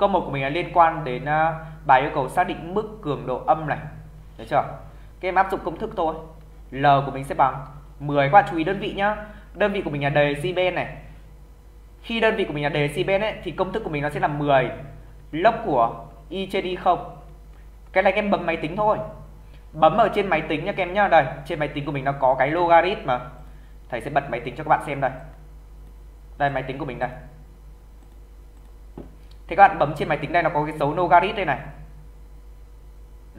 Câu 1 của mình là liên quan đến ờ, bài yêu cầu xác định mức cường độ âm này. Được chưa? Các em áp dụng công thức thôi. L của mình sẽ bằng 10. Các bạn chú ý đơn vị nhá. Đơn vị của mình là decibel này. Khi đơn vị của mình là decibel ấy thì công thức của mình nó sẽ là 10 log của y trên y không. Cái này các em bấm máy tính thôi. Bấm ở trên máy tính nha các em nhá. Đây, trên máy tính của mình nó có cái logarit mà. Thầy sẽ bật máy tính cho các bạn xem đây. Đây máy tính của mình đây. Thì các bạn bấm trên máy tính đây nó có cái dấu logarit đây này.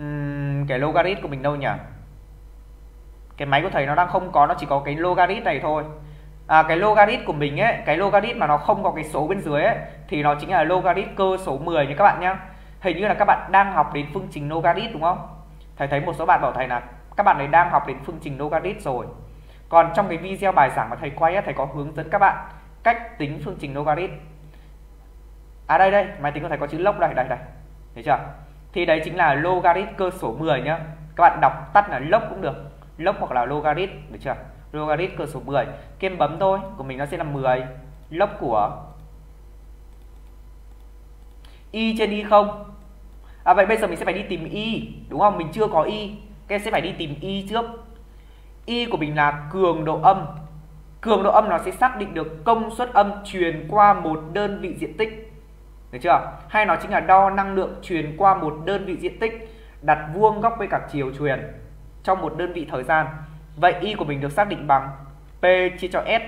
Uhm, cái logarit của mình đâu nhỉ? Cái máy của thầy nó đang không có, nó chỉ có cái logarit này thôi. À, cái logarit của mình ấy, cái logarit mà nó không có cái số bên dưới ấy thì nó chính là logarit cơ số 10 nha các bạn nhé. Hình như là các bạn đang học đến phương trình logarit đúng không? Thầy thấy một số bạn bảo thầy là các bạn ấy đang học đến phương trình logarit rồi. Còn trong cái video bài giảng mà thầy quay ấy, thầy có hướng dẫn các bạn cách tính phương trình logarit à đây đây, máy tính có thể có chữ log đây đây đây. Thấy chưa? Thì đấy chính là logarit cơ số 10 nhá. Các bạn đọc tắt là log cũng được. Log hoặc là logarit, được chưa? Logarit cơ số 10 kem bấm thôi, của mình nó sẽ là 10 log của y trên y không. À vậy bây giờ mình sẽ phải đi tìm y đúng không? Mình chưa có y các sẽ phải đi tìm y trước. Y của mình là cường độ âm. Cường độ âm nó sẽ xác định được công suất âm truyền qua một đơn vị diện tích được chưa? Hay nó chính là đo năng lượng truyền qua một đơn vị diện tích đặt vuông góc với cả chiều truyền trong một đơn vị thời gian. Vậy y của mình được xác định bằng p chia cho s.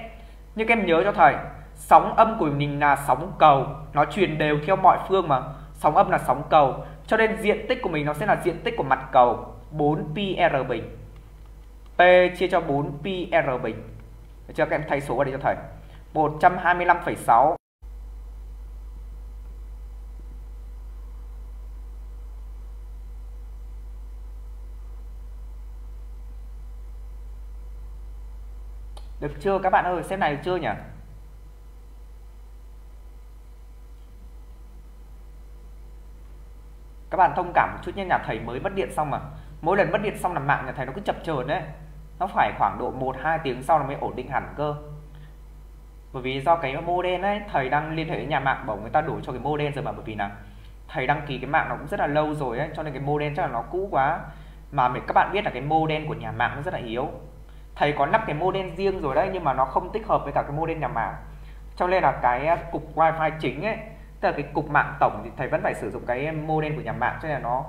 Nhưng các em nhớ cho thầy sóng âm của mình là sóng cầu. Nó truyền đều theo mọi phương mà. Sóng âm là sóng cầu. Cho nên diện tích của mình nó sẽ là diện tích của mặt cầu 4 pi r bình p chia cho 4 pi r bình được chưa? Các em thay số vào đây cho thầy. 125,6 Được chưa? Các bạn ơi, xem này được chưa nhỉ? Các bạn thông cảm một chút nhé, nhà thầy mới mất điện xong mà. Mỗi lần mất điện xong là mạng nhà thầy nó cứ chập chờn đấy. Nó phải khoảng độ 1-2 tiếng sau nó mới ổn định hẳn cơ. Bởi vì do cái modem ấy, thầy đang liên hệ với nhà mạng bảo người ta đổi cho cái modem rồi mà. Bởi vì là thầy đăng ký cái mạng nó cũng rất là lâu rồi ấy Cho nên cái modem chắc là nó cũ quá. Mà các bạn biết là cái modem của nhà mạng nó rất là yếu thầy có nắp cái modem riêng rồi đấy nhưng mà nó không tích hợp với cả cái modem nhà mạng. Cho nên là cái à, cục wifi chính ấy tức là cái cục mạng tổng thì thầy vẫn phải sử dụng cái modem của nhà mạng cho nên là nó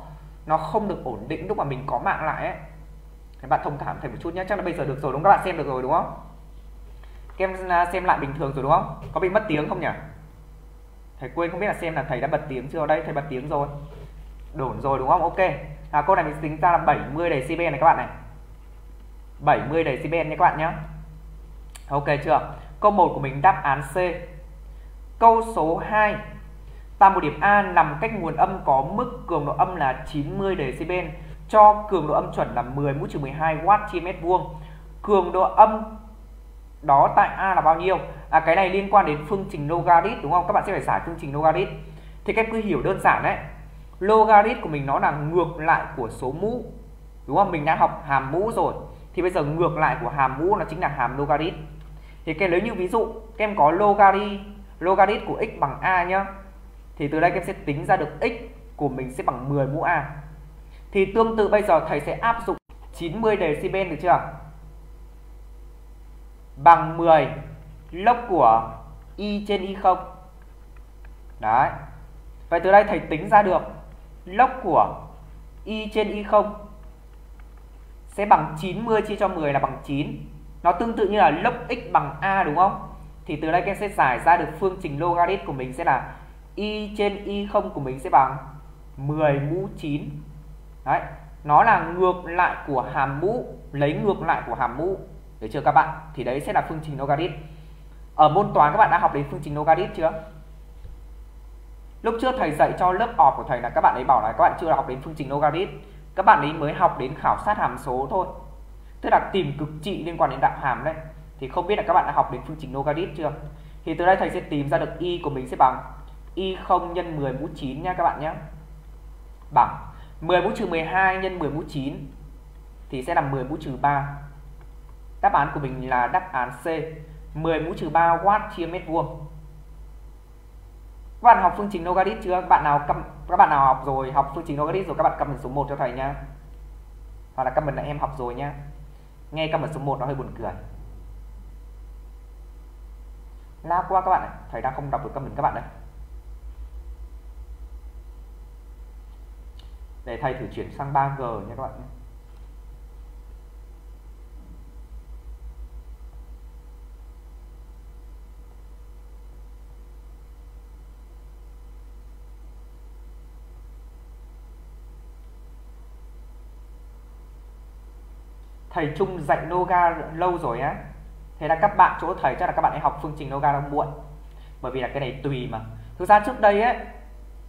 nó không được ổn định lúc mà mình có mạng lại ấy. Các bạn thông cảm thầy một chút nhé chắc là bây giờ được rồi đúng không? Các bạn xem được rồi đúng không? Các em à, xem lại bình thường rồi đúng không? Có bị mất tiếng không nhỉ? Thầy quên không biết là xem là thầy đã bật tiếng chưa? Đây thầy bật tiếng rồi. Đổn rồi đúng không? Ok. À, câu này mình tính ra là 70 decibel này các bạn này. 70 decibel nha các bạn nhé Ok chưa Câu 1 của mình đáp án C Câu số 2 Tại một điểm A nằm cách nguồn âm có mức cường độ âm là 90 decibel, cho cường độ âm chuẩn là 10 mũ trừ 12 W trên mét vuông. Cường độ âm đó tại A là bao nhiêu? À cái này liên quan đến phương trình logarit, đúng không? Các bạn sẽ phải giải phương trình logarit. Thì các em cứ hiểu đơn giản đấy. Logarit của mình nó là ngược lại của số mũ. Đúng không? Mình đã học hàm mũ rồi thì bây giờ ngược lại của hàm mũ nó chính là hàm logarit. Thì cái lấy như ví dụ các em có logarit logarit của x bằng a nhá. Thì từ đây các em sẽ tính ra được x của mình sẽ bằng 10 mũ a. Thì tương tự bây giờ thầy sẽ áp dụng 90 decibel được chưa? Bằng 10 log của y trên y không. Đấy. Vậy từ đây thầy tính ra được log của y trên y không sẽ bằng 90 chia cho 10 là bằng 9 nó tương tự như là log x bằng a, đúng không? Thì từ đây các em sẽ giải ra được phương trình logarit của mình sẽ là y trên y không của mình sẽ bằng 10 mũ 9 đấy, nó là ngược lại của hàm mũ, lấy ngược lại của hàm mũ. Được chưa các bạn? Thì đấy sẽ là phương trình logarit. Ở môn toán các bạn đã học đến phương trình logarit chưa? Lúc trước thầy dạy cho lớp ọp của thầy là các bạn ấy bảo là các bạn chưa học đến phương trình logarit các bạn ấy mới học đến khảo sát hàm số thôi. Tức là tìm cực trị liên quan đến đạo hàm đấy. Thì không biết là các bạn đã học đến phương trình logarit chưa? Thì từ đây thầy sẽ tìm ra được y của mình sẽ bằng y 0 nhân 10 mũ 9 nha các bạn nhé. Bằng 10 mũ trừ 12 nhân 10 mũ 9 thì sẽ là 10 mũ trừ 3 đáp án của mình là đáp án C. 10 mũ trừ 3 watt chia mét vuông các bạn học phương trình logarit chưa? Các bạn nào cầm các bạn nào học rồi, học phương trình logarit rồi các bạn comment số 1 cho thầy nhá. Hoặc là comment là em học rồi nhá. Nghe comment số 1 nó hơi buồn cười. La qua các bạn ạ. Thầy đang không đọc được comment các bạn đây. Để thầy thử chuyển sang 3G nha các bạn nhé. Thầy Trung dạy Noga lâu rồi á. Thế là các bạn chỗ thầy chắc là các bạn ấy học phương trình Noga đang muộn. Bởi vì là cái này tùy mà. Thực ra trước đây ấy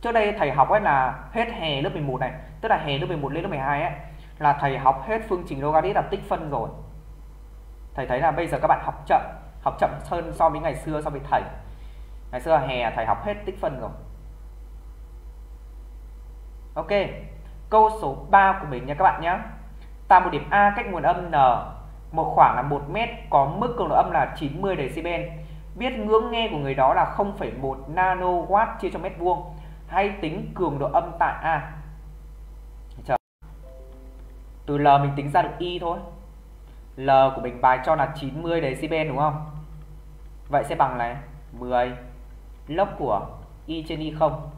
trước đây thầy học ấy là hết hè lớp 11 này, tức là hè lớp 11 lên lớp 12 ấy là thầy học hết phương trình logarit là tích phân rồi. Thầy thấy là bây giờ các bạn học chậm học chậm hơn so với ngày xưa, so với thầy. Ngày xưa hè thầy học hết tích phân rồi. Ok, câu số 3 của mình nha các bạn nhé Tại một điểm A cách nguồn âm N, một khoảng là 1 mét có mức cường độ âm là 90 decibel. Biết ngưỡng nghe của người đó là 0,1 nanowatt chia cho mét vuông. Hay tính cường độ âm tại A. Chờ. Từ L mình tính ra được Y thôi. L của mình bài cho là 90 decibel đúng không? Vậy sẽ bằng là 10 lốc của Y trên Y không.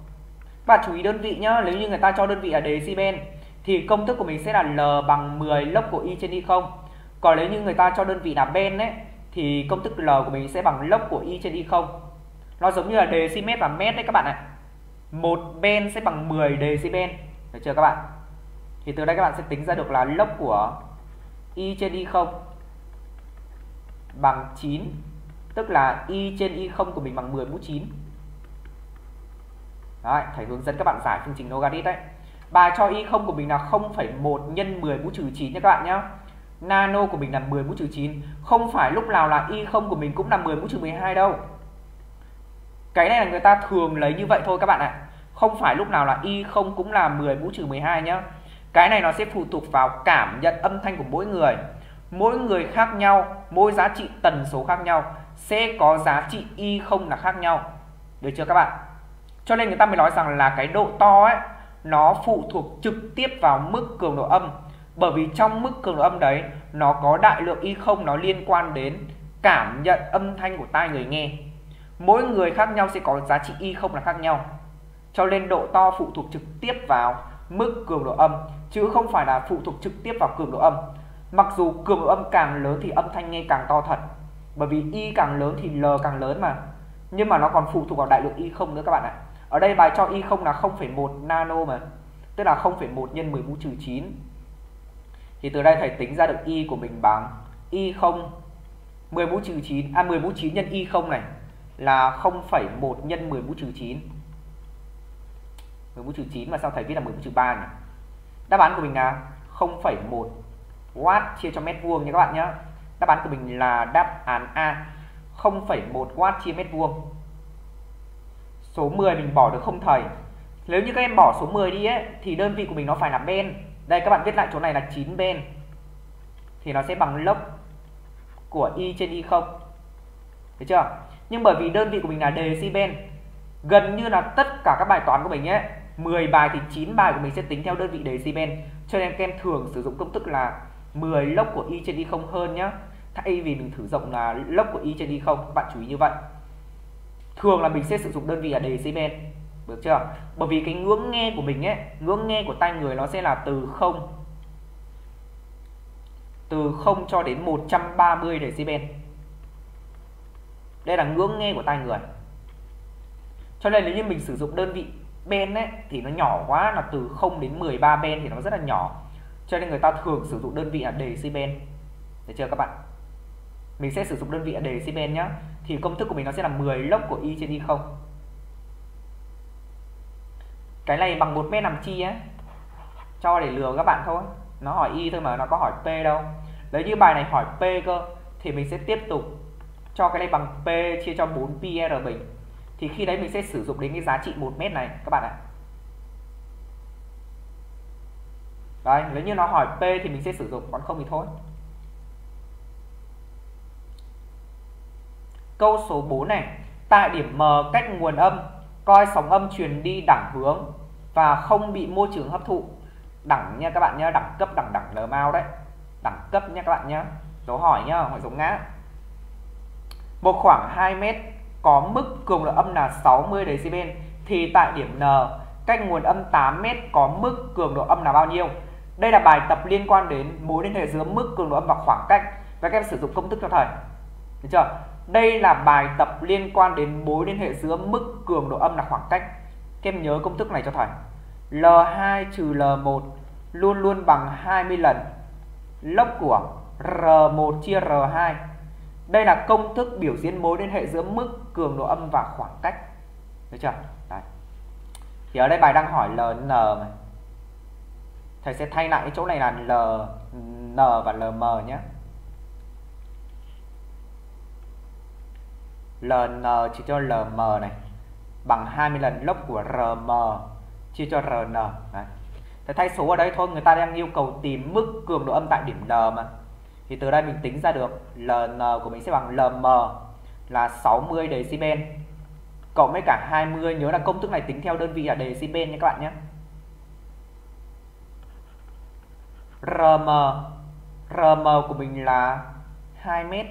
Bạn chú ý đơn vị nhá, nếu như người ta cho đơn vị là decibel thì công thức của mình sẽ là L bằng 10 log của Y trên Y không. Còn nếu như người ta cho đơn vị là ben ấy thì công thức L của mình sẽ bằng log của Y trên Y không. Nó giống như là decimet và mét đấy các bạn ạ. Một ben sẽ bằng 10 decibel. Được chưa các bạn? Thì từ đây các bạn sẽ tính ra được là log của Y trên Y không bằng 9 tức là y trên y không của mình bằng 10 mũ 9 Đấy, thầy hướng dẫn các bạn giải phương trình logarit đấy Bài cho y không của mình là 0,1 nhân 10 mũ trừ 9 nha các bạn nhé. Nano của mình là 10 mũ trừ 9. Không phải lúc nào là y không của mình cũng là 10 mũ trừ 12 đâu. Cái này là người ta thường lấy như vậy thôi các bạn ạ. Không phải lúc nào là y không cũng là 10 mũ trừ 12 nhá. Cái này nó sẽ phụ thuộc vào cảm nhận âm thanh của mỗi người. Mỗi người khác nhau, mỗi giá trị tần số khác nhau sẽ có giá trị y không là khác nhau. Được chưa các bạn? Cho nên người ta mới nói rằng là cái độ to ấy nó phụ thuộc trực tiếp vào mức cường độ âm. Bởi vì trong mức cường độ âm đấy, nó có đại lượng y không nó liên quan đến cảm nhận âm thanh của tai người nghe. Mỗi người khác nhau sẽ có giá trị y không là khác nhau. Cho nên độ to phụ thuộc trực tiếp vào mức cường độ âm, chứ không phải là phụ thuộc trực tiếp vào cường độ âm. Mặc dù cường độ âm càng lớn thì âm thanh nghe càng to thật, bởi vì y càng lớn thì l càng lớn mà. Nhưng mà nó còn phụ thuộc vào đại lượng y không nữa các bạn ạ ở đây bài cho y không là 0,1 nano mà tức là 0,1 nhân 10 mũ trừ 9 thì từ đây thầy tính ra được y của mình bằng y không 10 mũ trừ 9 à 10 mũ 9 nhân y không này là 0,1 nhân 10 mũ trừ 9 10 mũ trừ 9 mà sao thầy viết là 10 mũ trừ 3 nhỉ? Đáp án của mình là 0,1 watt chia cho mét vuông nha các bạn nhé đáp án của mình là đáp án A 0,1 watt chia mét vuông số 10 mình bỏ được không thầy. Nếu như các em bỏ số 10 đi ấy, thì đơn vị của mình nó phải là ben đây, các bạn viết lại chỗ này là 9 ben thì nó sẽ bằng log của y trên y không. Được chưa? Nhưng bởi vì đơn vị của mình là decibel gần như là tất cả các bài toán của mình ấy 10 bài thì 9 bài của mình sẽ tính theo đơn vị decibel cho nên các em thường sử dụng công thức là 10 log của y trên y không hơn nhá. Thay vì mình thử rộng là log của y trên y không, các bạn chú ý như vậy thường là mình sẽ sử dụng đơn vị là decibel được chưa? Bởi vì cái ngưỡng nghe của mình ấy, ngưỡng nghe của tai người nó sẽ là từ 0 từ 0 cho đến 130 decibel. Đây là ngưỡng nghe của tai người. Cho nên nếu như mình sử dụng đơn vị ben ấy, thì nó nhỏ quá là từ 0 đến 13 ben thì nó rất là nhỏ. Cho nên người ta thường sử dụng đơn vị là decibel được chưa các bạn? Mình sẽ sử dụng đơn vị là decibel nhé thì công thức của mình nó sẽ là 10 log của y trên y không. Cái này bằng một mét làm chi á cho để lừa các bạn thôi. Nó hỏi y thôi mà nó có hỏi p đâu. Nếu như bài này hỏi p cơ thì mình sẽ tiếp tục cho cái này bằng p chia cho 4 pr bình. Thì khi đấy mình sẽ sử dụng đến cái giá trị 1 mét này các bạn ạ. Đấy, nếu như nó hỏi P thì mình sẽ sử dụng, còn không thì thôi. Câu số 4 này, tại điểm M cách nguồn âm coi sóng âm truyền đi đẳng hướng và không bị môi trường hấp thụ. Đẳng nha các bạn nhé đẳng cấp đẳng đẳng lờ mau đấy. Đẳng cấp nha các bạn nhé dấu hỏi nhá hỏi giống ngã. Một khoảng 2 mét có mức cường độ âm là 60 decibel thì tại điểm N cách nguồn âm 8 mét có mức cường độ âm là bao nhiêu? Đây là bài tập liên quan đến mối liên hệ giữa mức cường độ âm và khoảng cách. Và các em sử dụng công thức cho thầy. Được chưa? Đây là bài tập liên quan đến mối liên hệ giữa mức cường độ âm là khoảng cách. Các em nhớ công thức này cho thầy. L2 trừ L1 luôn luôn bằng 20 lần. Lốc của R1 chia R2 đây là công thức biểu diễn mối liên hệ giữa mức cường độ âm và khoảng cách. Được chưa? Đấy. thì ở đây bài đang hỏi LN này. thầy sẽ thay lại cái chỗ này là LN và LM nhé. LN ờ, chia cho LM này. Bằng 20 lần log của RM chia cho RN Đấy. Thế thay số ở đây thôi, người ta đang yêu cầu tìm mức cường độ âm tại điểm N mà. Thì từ đây mình tính ra được LN của mình sẽ bằng LM là 60 decibel. Cộng với cả 20 nhớ là công thức này tính theo đơn vị là decibel nha các bạn nhé. RM RM của mình là 2 mét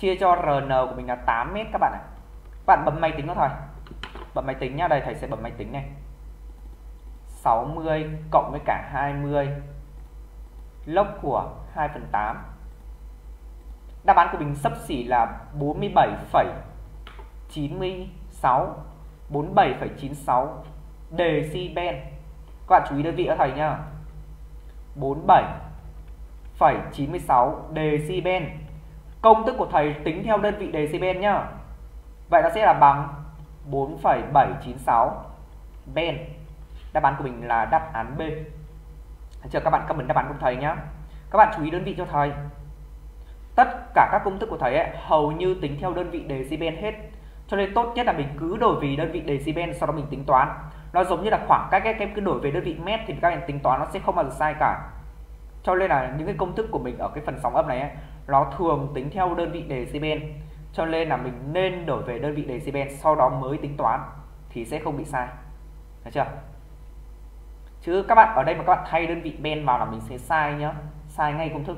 chia cho RN của mình là 8 m các bạn ạ. Các Bạn bấm máy tính nó thôi. Bấm máy tính nhá, đây thầy sẽ bấm máy tính này. 60 cộng với cả 20 log của 2 phần 8 Đáp án của mình sấp xỉ là 47,96 47,96 decibel Các bạn chú ý đơn vị ở thầy nhá 47,96 decibel Công thức của thầy tính theo đơn vị decibel nhá. Vậy nó sẽ là bằng 4,796 ben. Đáp án của mình là đáp án B. Chờ các bạn comment đáp án của thầy nhá. Các bạn chú ý đơn vị cho thầy. Tất cả các công thức của thầy ấy, hầu như tính theo đơn vị decibel hết. Cho nên tốt nhất là mình cứ đổi vì đơn vị decibel sau đó mình tính toán. Nó giống như là khoảng cách các em cứ đổi về đơn vị mét thì các em tính toán nó sẽ không bao giờ sai cả. Cho nên là những cái công thức của mình ở cái phần sóng âm này ấy, nó thường tính theo đơn vị decibel cho nên là mình nên đổi về đơn vị decibel sau đó mới tính toán, thì sẽ không bị sai. Được chưa? Chứ các bạn ở đây mà các bạn thay đơn vị ben vào là mình sẽ sai nhá. Sai ngay công thức.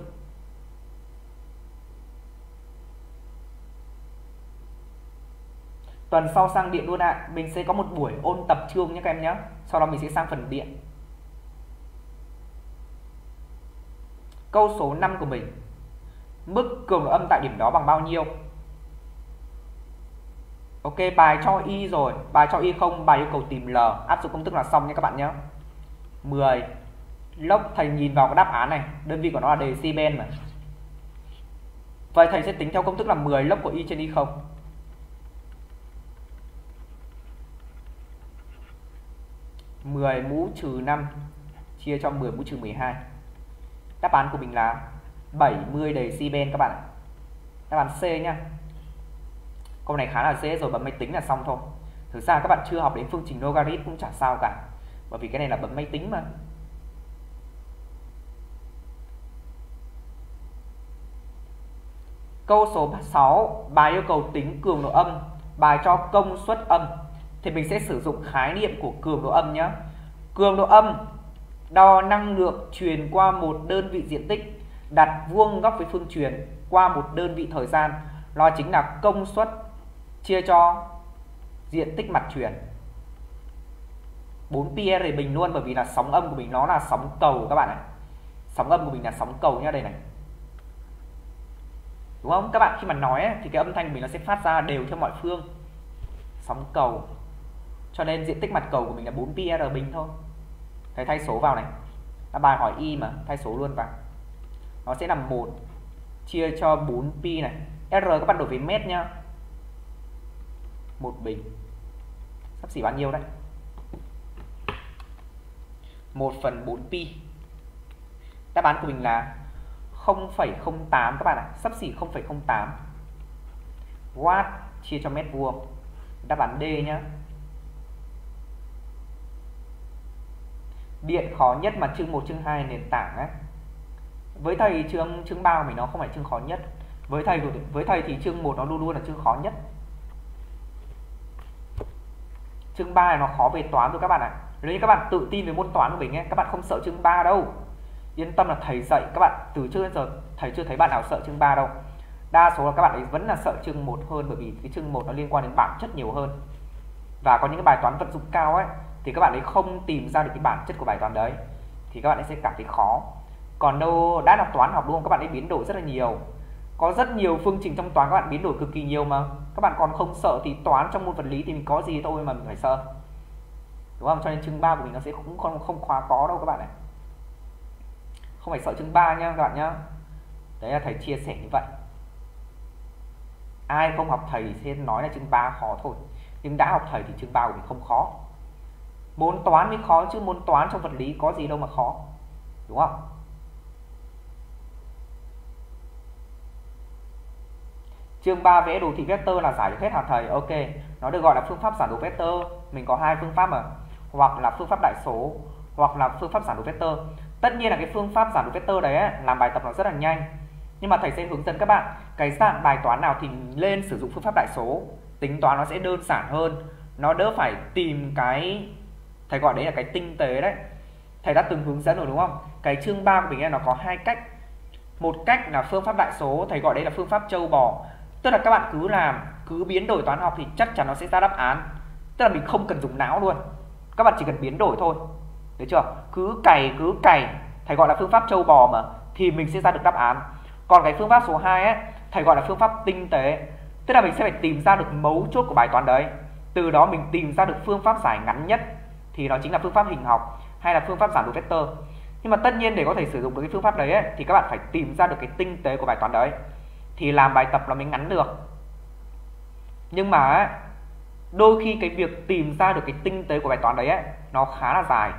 Tuần sau sang điện luôn ạ. À. mình sẽ có một buổi ôn tập chương nhé các em nhé sau đó mình sẽ sang phần điện. Câu số 5 của mình mức cường độ âm tại điểm đó bằng bao nhiêu? Ok, bài cho y rồi. Bài cho y không, bài yêu cầu tìm L. Áp dụng công thức là xong nha các bạn nhé. 10 lốc thầy nhìn vào cái đáp án này. Đơn vị của nó là decibel mà. Vậy thầy sẽ tính theo công thức là 10 lốc của y trên y không? Mười mũ trừ năm chia cho 10 mũ trừ 12 Đáp án của mình là 70 decibel các bạn ạ. Đáp án C nhá. Câu này khá là dễ rồi, bấm máy tính là xong thôi. Thực ra các bạn chưa học đến phương trình logarit cũng chả sao cả, Bởi vì cái này là bấm máy tính mà. Câu số 6 Bài yêu cầu tính cường độ âm, Bài cho công suất âm. Thì mình sẽ sử dụng khái niệm của cường độ âm nhé Cường độ âm Đo năng lượng truyền qua một đơn vị diện tích đặt vuông góc với phương truyền qua một đơn vị thời gian. Nó chính là công suất chia cho diện tích mặt truyền. 4 pi e bình luôn bởi vì là sóng âm của mình nó là sóng cầu các bạn ạ. Sóng âm của mình là sóng cầu nhá đây này. Đúng không? Các bạn khi mà nói ấy, thì cái âm thanh của mình nó sẽ phát ra đều theo mọi phương. Sóng cầu. Cho nên diện tích mặt cầu của mình là 4 pi e bình thôi. Thầy thay số vào này. Là bài hỏi y mà thay số luôn vào nó sẽ là 1 chia cho 4 pi này. R các bạn đổi về mét nhá. Một bình. Sắp xỉ bao nhiêu đấy 1 phần 4 pi. Đáp án của mình là 0,08 các bạn ạ. Sắp xỉ 0,08 watt chia cho mét vuông. Đáp án D nhá. Điện khó nhất mà chương 1 chương 2 nền tảng ấy với thầy chương chương 3 của mình nó không phải chương khó nhất. Với thầy với thầy thì chương 1 nó luôn luôn là chương khó nhất. Chương 3 này nó khó về toán rồi các bạn ạ. Nếu như các bạn tự tin về môn toán của mình ấy, các bạn không sợ chương 3 đâu. Yên tâm là thầy dạy các bạn từ trước đến giờ, thầy chưa thấy bạn nào sợ chương 3 đâu. Đa số là các bạn ấy vẫn là sợ chương 1 hơn, bởi vì cái chương 1 nó liên quan đến bản chất nhiều hơn. Và có những cái bài toán vận dụng cao ấy, thì các bạn ấy không tìm ra được cái bản chất của bài toán đấy, thì các bạn ấy sẽ cảm thấy khó còn đâu, đã là toán học đúng không? Các bạn ấy biến đổi rất là nhiều. Có rất nhiều phương trình trong toán các bạn biến đổi cực kỳ nhiều mà. Các bạn còn không sợ thì toán trong môn vật lý thì mình có gì thôi mà mình phải sợ. Đúng không? Cho nên chương 3 của mình nó sẽ cũng không không khóa có đâu các bạn này không phải sợ chương 3 nha các bạn nhá. Đấy là thầy chia sẻ như vậy. Ai không học thầy sẽ nói là chương 3 khó thôi. Nhưng đã học thầy thì chương 3 của mình không khó. Môn toán mới khó chứ môn toán trong vật lý có gì đâu mà khó. Đúng không? Chương 3 vẽ đồ thị vector là giải được hết hả thầy. Ok nó được gọi là phương pháp giản đồ vector. Mình có hai phương pháp mà. Hoặc là phương pháp đại số hoặc là phương pháp giản đồ vector. Tất nhiên là cái phương pháp giản đồ vector đấy ấy, làm bài tập nó rất là nhanh. Nhưng mà thầy sẽ hướng dẫn các bạn cái dạng bài toán nào thì lên sử dụng phương pháp đại số. Tính toán nó sẽ đơn giản hơn. Nó đỡ phải tìm cái thầy gọi đấy là cái tinh tế đấy. Thầy đã từng hướng dẫn rồi đúng không? Cái chương 3 của mình nó có hai cách. Một cách là phương pháp đại số thầy gọi đấy là phương pháp châu bò tức là các bạn cứ làm cứ biến đổi toán học thì chắc chắn nó sẽ ra đáp án. Tức là mình không cần dùng não luôn. Các bạn chỉ cần biến đổi thôi. Được chưa? Cứ cày cứ cày. Thầy gọi là phương pháp châu bò mà. Thì mình sẽ ra được đáp án. Còn cái phương pháp số 2 ấy thầy gọi là phương pháp tinh tế. Tức là mình sẽ phải tìm ra được mấu chốt của bài toán đấy. Từ đó mình tìm ra được phương pháp giải ngắn nhất. Thì đó chính là phương pháp hình học hay là phương pháp giản đồ vector. Nhưng mà tất nhiên để có thể sử dụng được cái phương pháp đấy ấy, thì các bạn phải tìm ra được cái tinh tế của bài toán đấy thì làm bài tập là mình ngắn được. Nhưng mà đôi khi cái việc tìm ra được cái tinh tế của bài toán đấy ấy, nó khá là dài.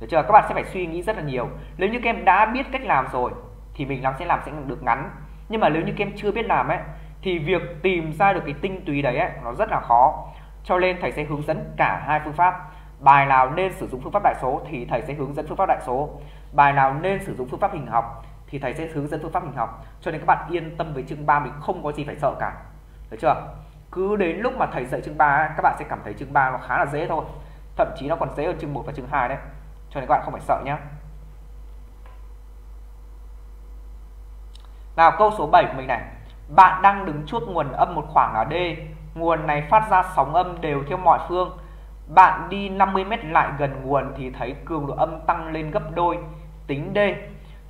Được chưa? Các bạn sẽ phải suy nghĩ rất là nhiều. Nếu như các em đã biết cách làm rồi thì mình làm sẽ làm sẽ được ngắn. Nhưng mà nếu như các em chưa biết làm ấy thì việc tìm ra được cái tinh túy đấy ấy, nó rất là khó. Cho nên thầy sẽ hướng dẫn cả hai phương pháp. Bài nào nên sử dụng phương pháp đại số thì thầy sẽ hướng dẫn phương pháp đại số. Bài nào nên sử dụng phương pháp hình học thì thầy sẽ hướng dẫn phương pháp mình học. Cho nên các bạn yên tâm với chương 3 mình không có gì phải sợ cả. Được chưa? Cứ đến lúc mà thầy dạy chương 3 các bạn sẽ cảm thấy chương 3 nó khá là dễ thôi. Thậm chí nó còn dễ hơn chương 1 và chương 2 đấy. Cho nên các bạn không phải sợ nhé nào, câu số 7 của mình này. Bạn đang đứng trước nguồn âm một khoảng là D. Nguồn này phát ra sóng âm đều theo mọi phương. Bạn đi 50 m lại gần nguồn thì thấy cường độ âm tăng lên gấp đôi. Tính D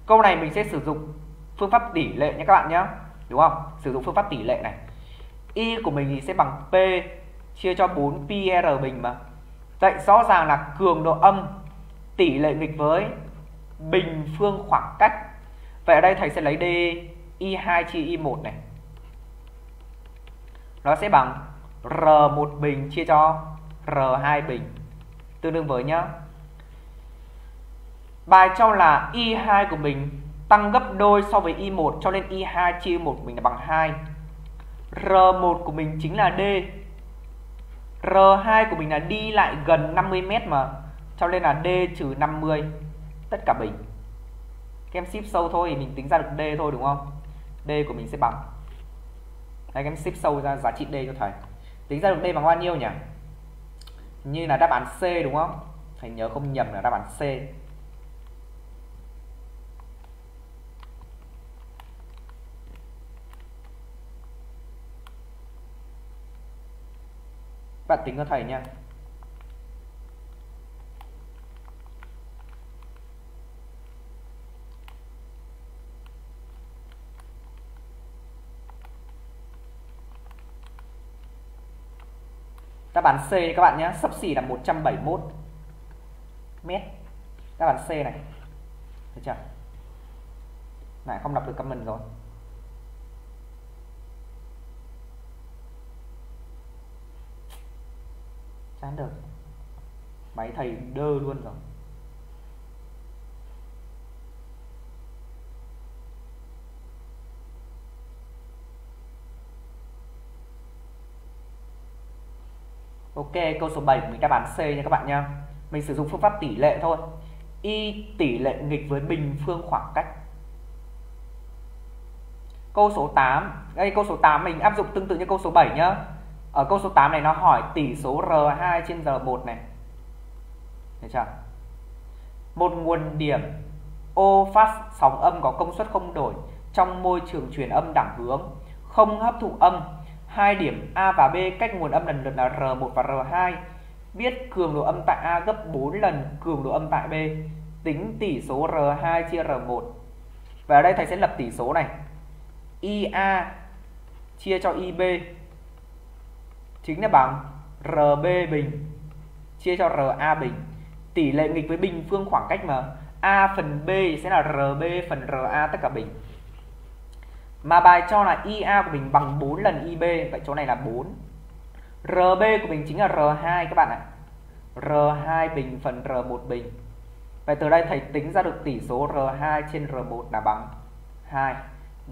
câu này mình sẽ sử dụng phương pháp tỷ lệ nhé các bạn nhé đúng không? Sử dụng phương pháp tỷ lệ này. Y của mình thì sẽ bằng p chia cho 4 pr bình mà. Vậy rõ ràng là cường độ âm tỷ lệ nghịch với bình phương khoảng cách. Vậy ở đây thầy sẽ lấy d y2 chia y1 này. Nó sẽ bằng r1 bình chia cho r2 bình. Tương đương với nhá bài cho là y2 của mình tăng gấp đôi so với y1 cho nên y2 chia 1 mình là bằng 2 R1 của mình chính là D. R2 của mình là đi lại gần 50m mà, cho nên là D trừ 50 tất cả bình. Các em ship sâu thôi thì mình tính ra được D thôi, đúng không? D của mình sẽ bằng. Đây các em ship sâu ra giá trị D cho thầy tính ra được D bằng bao nhiêu nhỉ? Như là đáp án C, đúng không? Thầy nhớ không nhầm là đáp án C. bạn tính cho thầy nha Đáp án C các bạn nhé, sấp xỉ là 171 mét. Đáp án C này. Thấy chưa? Này không đọc được comment rồi. Chán đời máy thầy đơ luôn rồi Ok, câu số 7 của mình đáp án C nha các bạn nha. Mình sử dụng phương pháp tỷ lệ thôi. Y tỷ lệ nghịch với bình phương khoảng cách. Câu số 8, đây câu số 8 mình áp dụng tương tự như câu số 7 nhá ở câu số 8 này nó hỏi tỷ số R2 trên R1 này. Được chưa? Một nguồn điểm ô phát sóng âm có công suất không đổi trong môi trường truyền âm đẳng hướng, không hấp thụ âm. Hai điểm A và B cách nguồn âm lần lượt là R1 và R2 biết cường độ âm tại A gấp 4 lần cường độ âm tại B. Tính tỷ số R2 chia R1 và ở đây thầy sẽ lập tỷ số này. IA chia cho IB chính là bằng RB bình. Chia cho RA bình. Tỷ lệ nghịch với bình phương khoảng cách mà A phần B sẽ là RB phần RA tất cả bình. Mà bài cho là IA của mình bằng 4 lần IB vậy chỗ này là 4 RB của mình chính là R2 các bạn ạ. R2 bình phần R1 bình. Vậy từ đây thầy tính ra được tỷ số R2 trên R1 là bằng 2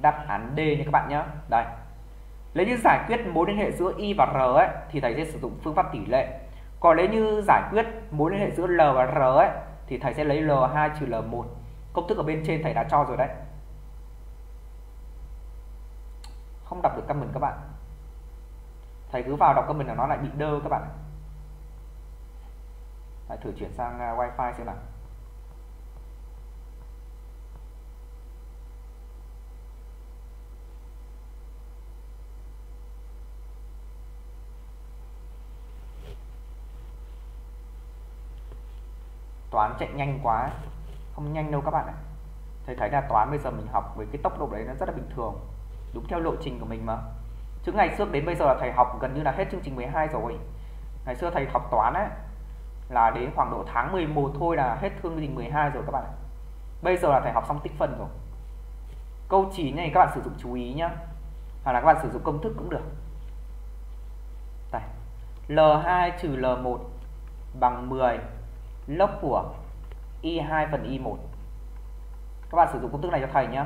Đáp án D nha các bạn nhé. Đây. Nếu như giải quyết mối liên hệ giữa Y và R ấy, thì thầy sẽ sử dụng phương pháp tỷ lệ. Còn nếu như giải quyết mối liên hệ giữa L và R ấy thì thầy sẽ lấy L2 trừ L1 công thức ở bên trên thầy đã cho rồi đấy. Không đọc được comment các bạn. Thầy cứ vào đọc comment là nó lại bị đơ các bạn hãy thử chuyển sang à, wifi xem nào. Toán chạy nhanh quá không nhanh đâu các bạn ạ. Thầy thấy là toán bây giờ mình học với cái tốc độ đấy nó rất là bình thường, đúng theo lộ trình của mình mà. Chứ ngày trước đến bây giờ là thầy học gần như là hết chương trình 12 rồi. Ngày xưa thầy học toán ấy là đến khoảng độ tháng 11 thôi là hết chương trình 12 rồi các bạn ạ. Bây giờ là thầy học xong tích phân rồi. Câu 9 này các bạn sử dụng chú ý nhá. Hoặc là các bạn sử dụng công thức cũng được. Đây L2 trừ L1 bằng 10 log của y2 phần y1 các bạn sử dụng công thức này cho thầy nhé.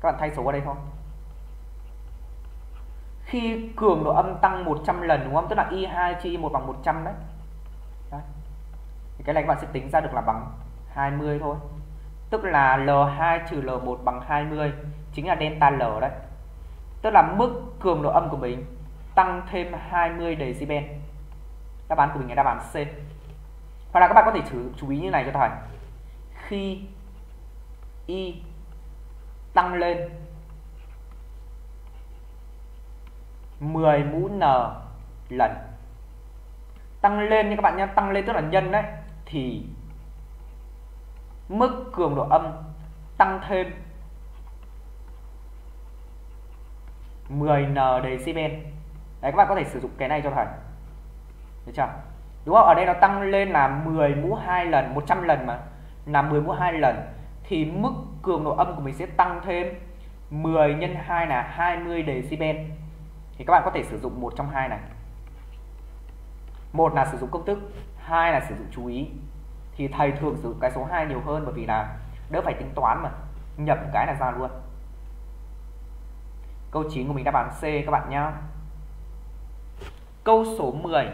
Các bạn thay số vào đây thôi. Khi cường độ âm tăng 100 lần đúng không? Tức là y2 chia y1 bằng 100 đấy, đấy. Thì cái này các bạn sẽ tính ra được là bằng 20 thôi. Tức là L2 trừ L1 bằng 20 chính là delta L đấy. Tức là mức cường độ âm của mình tăng thêm 20 decibel. Đáp án của mình là đáp án C. Hoặc là các bạn có thể chú, chú ý như này cho thầy khi y tăng lên 10 mũ n lần. Tăng lên như các bạn nhé tăng lên tức là nhân đấy thì mức cường độ âm tăng thêm 10 n decibel đấy, các bạn có thể sử dụng cái này cho thầy. Được chưa? Đúng không? Ở đây nó tăng lên là 10 mũ hai lần 100 lần mà. Là 10 mũ hai lần. Thì mức cường độ âm của mình sẽ tăng thêm 10 nhân 2 là 20 decibel. Thì các bạn có thể sử dụng một trong hai này. Một là sử dụng công thức, hai là sử dụng chú ý. Thì thầy thường sử dụng cái số 2 nhiều hơn bởi vì là đỡ phải tính toán mà. Nhập cái là ra luôn. Câu 9 của mình đáp án C các bạn nhá. Câu số 10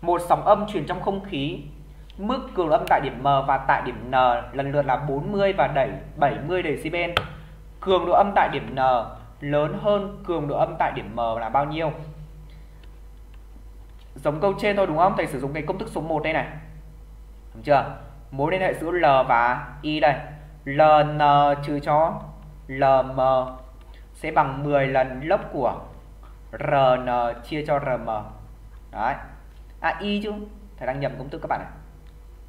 Một sóng âm truyền trong không khí. Mức cường âm tại điểm M và tại điểm N lần lượt là 40 và đẩy 70 decibel. Cường độ âm tại điểm N lớn hơn cường độ âm tại điểm M là bao nhiêu? Giống câu trên thôi, đúng không? Thầy sử dụng cái công thức số 1 đây này. Đúng chưa? Mối liên hệ giữa L và I đây. LN trừ cho LM sẽ bằng 10 lần lớp của rn chia cho rm đấy. À y chứ. Thầy đang nhầm công thức các bạn này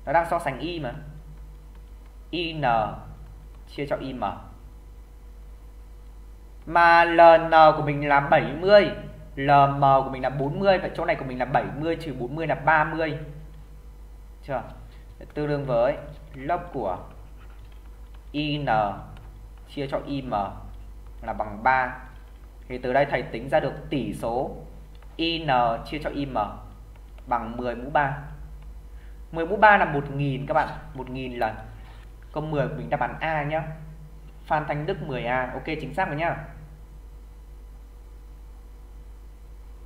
nó đang so sánh y mà. In chia cho im mà ln của mình là 70 lm của mình là 40 vậy chỗ này của mình là 70 trừ 40 là 30 chưa? Tương đương với lớp của in chia cho im là bằng 3 thì từ đây thầy tính ra được tỷ số in chia cho im bằng 10 mũ 3 10 mũ 3 là 1.000 các bạn 1.000 lần. Câu 10 mình đáp án A nhá. Phan Thanh Đức 10A ok, chính xác rồi nhá.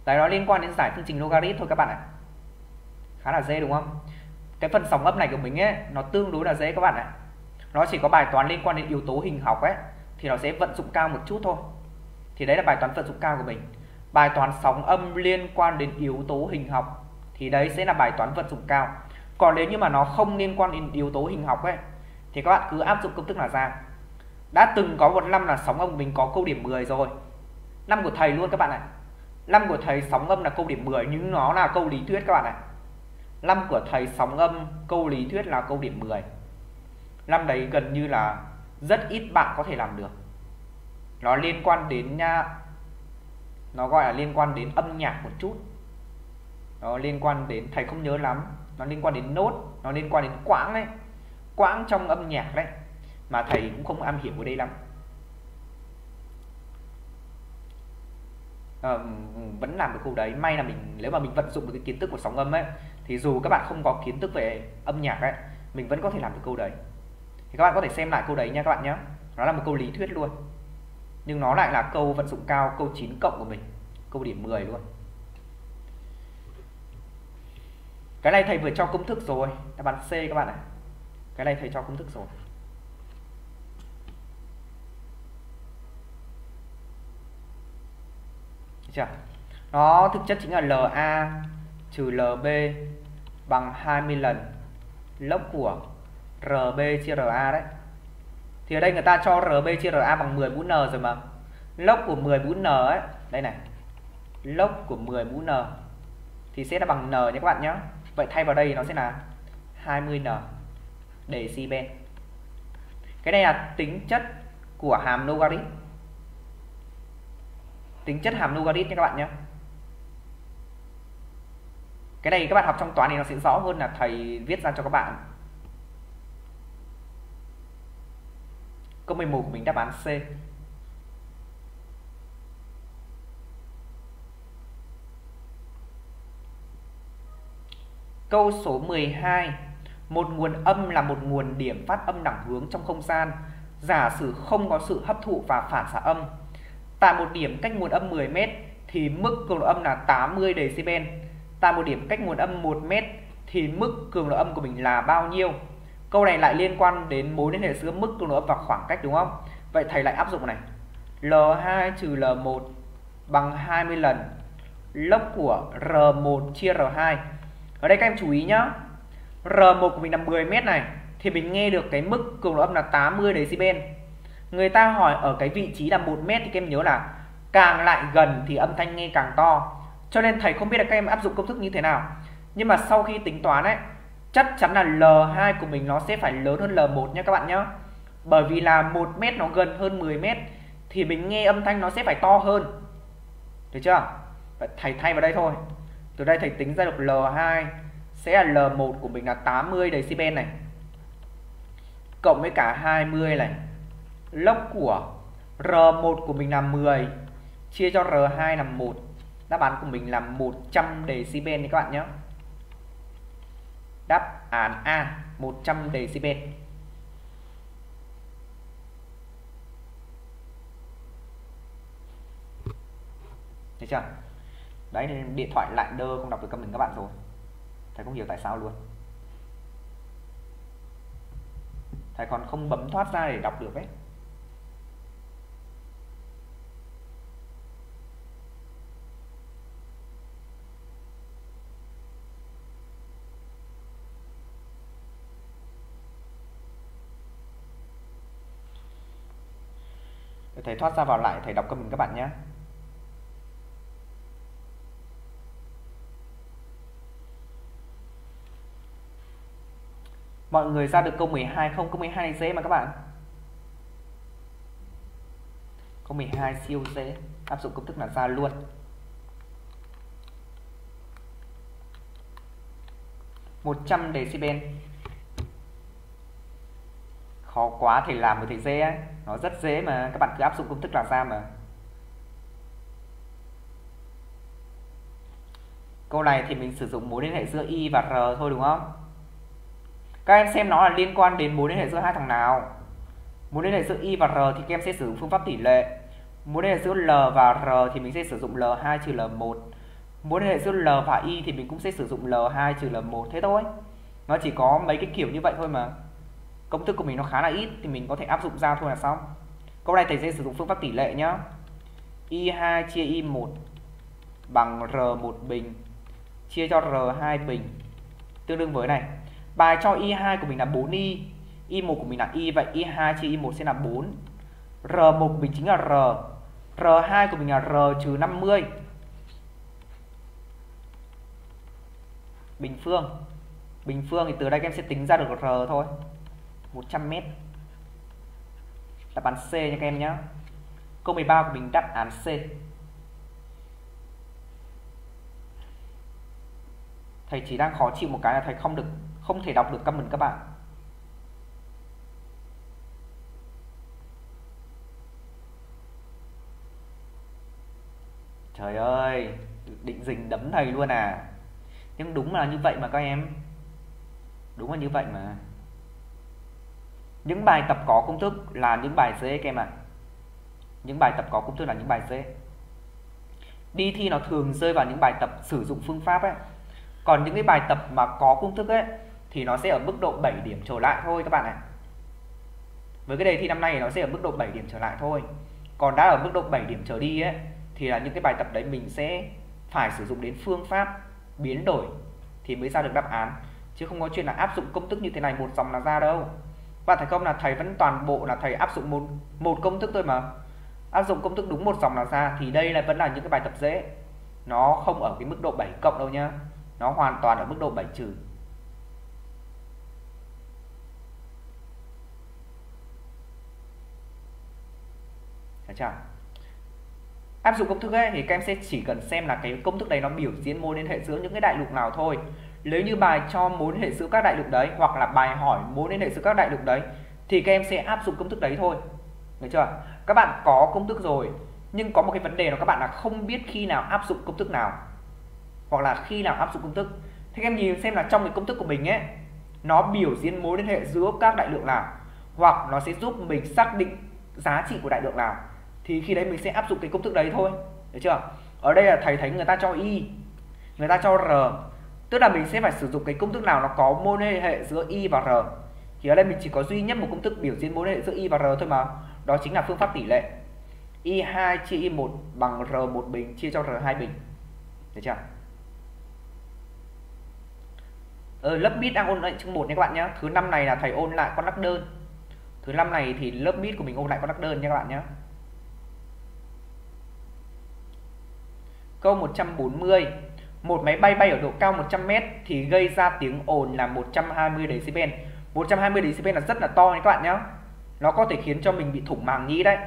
Đấy, nó liên quan đến giải phương trình logarit thôi các bạn ạ. Khá là dễ, đúng không? Cái phần sóng âm này của mình ấy, nó tương đối là dễ các bạn ạ. Nó chỉ có bài toán liên quan đến yếu tố hình học ấy, thì nó sẽ vận dụng cao một chút thôi thì đấy là bài toán vận dụng cao của mình. Bài toán sóng âm liên quan đến yếu tố hình học. Thì đấy sẽ là bài toán vận dụng cao. Còn nếu như mà nó không liên quan đến yếu tố hình học ấy, thì các bạn cứ áp dụng công thức là ra. Đã từng có một năm là sóng âm mình có câu điểm 10 rồi. Năm của thầy luôn các bạn ạ năm của thầy sóng âm là câu điểm 10 nhưng nó là câu lý thuyết các bạn ạ năm của thầy sóng âm, câu lý thuyết là câu điểm 10 năm đấy gần như là rất ít bạn có thể làm được nó liên quan đến nha nó gọi là liên quan đến âm nhạc một chút. Nó liên quan đến thầy không nhớ lắm nó liên quan đến nốt nó liên quan đến quãng đấy quãng trong âm nhạc đấy mà thầy cũng không am hiểu ở đây lắm. À, vẫn làm được câu đấy. May là mình nếu mà mình vận dụng được cái kiến thức của sóng âm ấy thì dù các bạn không có kiến thức về âm nhạc ấy mình vẫn có thể làm được câu đấy. Thì các bạn có thể xem lại câu đấy nha các bạn nhé nó là một câu lý thuyết luôn nhưng nó lại là câu vận dụng cao, câu 9 cộng của mình, câu điểm 10 luôn. Cái này thầy vừa cho công thức rồi. Đáp án C các bạn ạ. Cái này thầy cho công thức rồi. Chưa? Nó thực chất chính là LA trừ LB bằng 20 lần lốc của RB chia RA đấy thì ở đây người ta cho RB chia RA bằng 10 mũ N rồi mà. Log của 10 mũ N ấy, đây này. Log của 10 mũ N. Thì sẽ là bằng N nhé các bạn nhé vậy thay vào đây nó sẽ là 20N để decibel. Cái này là tính chất của hàm logarit. Tính chất hàm logarit nha các bạn nhé cái này các bạn học trong toán thì nó sẽ rõ hơn là thầy viết ra cho các bạn. Câu 11 của mình đáp án C. Câu số 12 Một nguồn âm là một nguồn điểm phát âm đẳng hướng trong không gian. Giả sử không có sự hấp thụ và phản xạ âm, Tại một điểm cách nguồn âm 10m thì mức cường độ âm là 80 decibel. Tại một điểm cách nguồn âm 1m thì mức cường độ âm của mình là bao nhiêu? Câu này lại liên quan đến mối liên hệ giữa mức cường độ âm và khoảng cách, đúng không? Vậy thầy lại áp dụng này. L2 trừ L1 bằng 20 lần. Lốc của R1 chia R2 ở đây các em chú ý nhá. R1 của mình là 10m này, thì mình nghe được cái mức cường độ âm là 80 decibel. Người ta hỏi ở cái vị trí là 1m thì các em nhớ là càng lại gần thì âm thanh nghe càng to. Cho nên thầy không biết là các em áp dụng công thức như thế nào. Nhưng mà sau khi tính toán ấy chắc chắn là L2 của mình nó sẽ phải lớn hơn L1 nhé các bạn nhé bởi vì là 1 mét nó gần hơn 10 mét thì mình nghe âm thanh nó sẽ phải to hơn. Được chưa? Thầy thay vào đây thôi. Từ đây thầy tính ra được L2 sẽ là L1 của mình là 80 decibel này, cộng với cả 20 này. Lốc của R1 của mình là 10 chia cho R2 là 1 đáp án của mình là 100 decibel này các bạn nhé đáp án A 100 decibel. Thấy chưa? đấy, nên điện thoại lại đơ, không đọc được comment các bạn rồi. Thầy không hiểu tại sao luôn. Thầy còn không bấm thoát ra để đọc được ấy. Thầy thoát ra vào lại, thầy đọc comment các bạn nhé. Mọi người ra được câu 12 không? Câu 12 này dễ mà các bạn. Câu 12 siêu dễ, Áp dụng công thức là ra luôn. một trăm decibel khó quá thì làm một thầy dễ ấy. nó rất dễ mà, các bạn cứ áp dụng công thức là ra mà. Câu này thì mình sử dụng mối liên hệ giữa y và r thôi, đúng không? Các em xem nó là liên quan đến mối liên hệ giữa hai thằng nào. Mối liên hệ giữa y và r thì các em sẽ sử dụng phương pháp tỷ lệ. Mối liên hệ giữa l và r thì mình sẽ sử dụng l2 trừ l1 mối liên hệ giữa l và y thì mình cũng sẽ sử dụng l2 trừ l1 thế thôi. Nó chỉ có mấy cái kiểu như vậy thôi mà công thức của mình nó khá là ít thì mình có thể áp dụng ra thôi là xong. Câu này thầy sẽ sử dụng phương pháp tỷ lệ nhá. Y2 chia y1 bằng r1 bình, chia cho r2 bình. Tương đương với này, bài cho y2 của mình là 4y y1 của mình là y, vậy y2 chia y1 sẽ là 4 r1 bình chính là r r2 của mình là r trừ 50 bình phương bình phương thì từ đây các em sẽ tính ra được r thôi. 100 m đáp án C nha các em nhé câu 13 của mình đáp án C. Thầy chỉ đang khó chịu một cái là thầy không được, không thể đọc được comment các bạn. Trời ơi, định dình đấm thầy luôn à. Nhưng đúng là như vậy mà các em. Đúng là như vậy mà những bài tập có công thức là những bài dễ các em ạ. À. những bài tập có công thức là những bài dễ đi thi nó thường rơi vào những bài tập sử dụng phương pháp ấy. Còn những cái bài tập mà có công thức ấy, thì nó sẽ ở mức độ 7 điểm trở lại thôi các bạn ạ. Với cái đề thi năm nay nó sẽ ở mức độ 7 điểm trở lại thôi. Còn đã ở mức độ 7 điểm trở đi ấy, thì là những cái bài tập đấy mình sẽ phải sử dụng đến phương pháp biến đổi thì mới ra được đáp án. Chứ không có chuyện là áp dụng công thức như thế này một dòng là ra đâu bạn thấy không là thầy vẫn toàn bộ là thầy áp dụng một một công thức thôi mà. Áp dụng công thức đúng một dòng là ra thì đây là vẫn là những cái bài tập dễ. Nó không ở cái mức độ 7 cộng đâu nhá. Nó hoàn toàn ở mức độ 7 trừ. Được chưa? áp dụng công thức ấy thì các em sẽ chỉ cần xem là cái công thức đấy nó biểu diễn mối liên hệ giữa những cái đại lục nào thôi nếu như bài cho mối hệ giữa các đại lực đấy, hoặc là bài hỏi mối liên hệ giữa các đại lực đấy, thì các em sẽ áp dụng công thức đấy thôi. Được chưa? Các bạn có công thức rồi, nhưng có một cái vấn đề là các bạn là không biết khi nào áp dụng công thức nào, hoặc là khi nào áp dụng công thức. Thì các em nhìn xem là trong cái công thức của mình ấy, nó biểu diễn mối liên hệ giữa các đại lượng nào, hoặc nó sẽ giúp mình xác định giá trị của đại lượng nào. Thì khi đấy mình sẽ áp dụng cái công thức đấy thôi. Được chưa? Ở đây là thầy thấy người ta cho y, người ta cho r tức là mình sẽ phải sử dụng cái công thức nào nó có mối liên hệ giữa y và r. Thì ở đây mình chỉ có duy nhất một công thức biểu diễn mối liên hệ giữa y và r thôi mà. Đó chính là phương pháp tỷ lệ. Y2 chia y1 bằng r1 bình chia cho r2 bình. Được chưa? Ờ, lớp bit đang ôn lại chương 1 nha các bạn nhé. Thứ năm này là thầy ôn lại con lắc đơn. Thứ năm này thì lớp bit của mình ôn lại con lắc đơn nha các bạn nhé. Câu 140 một máy bay bay ở độ cao 100m thì gây ra tiếng ồn là 120 decibel. 120 decibel là rất là to đấy các bạn nhé Nó có thể khiến cho mình bị thủng màng nhĩ đấy.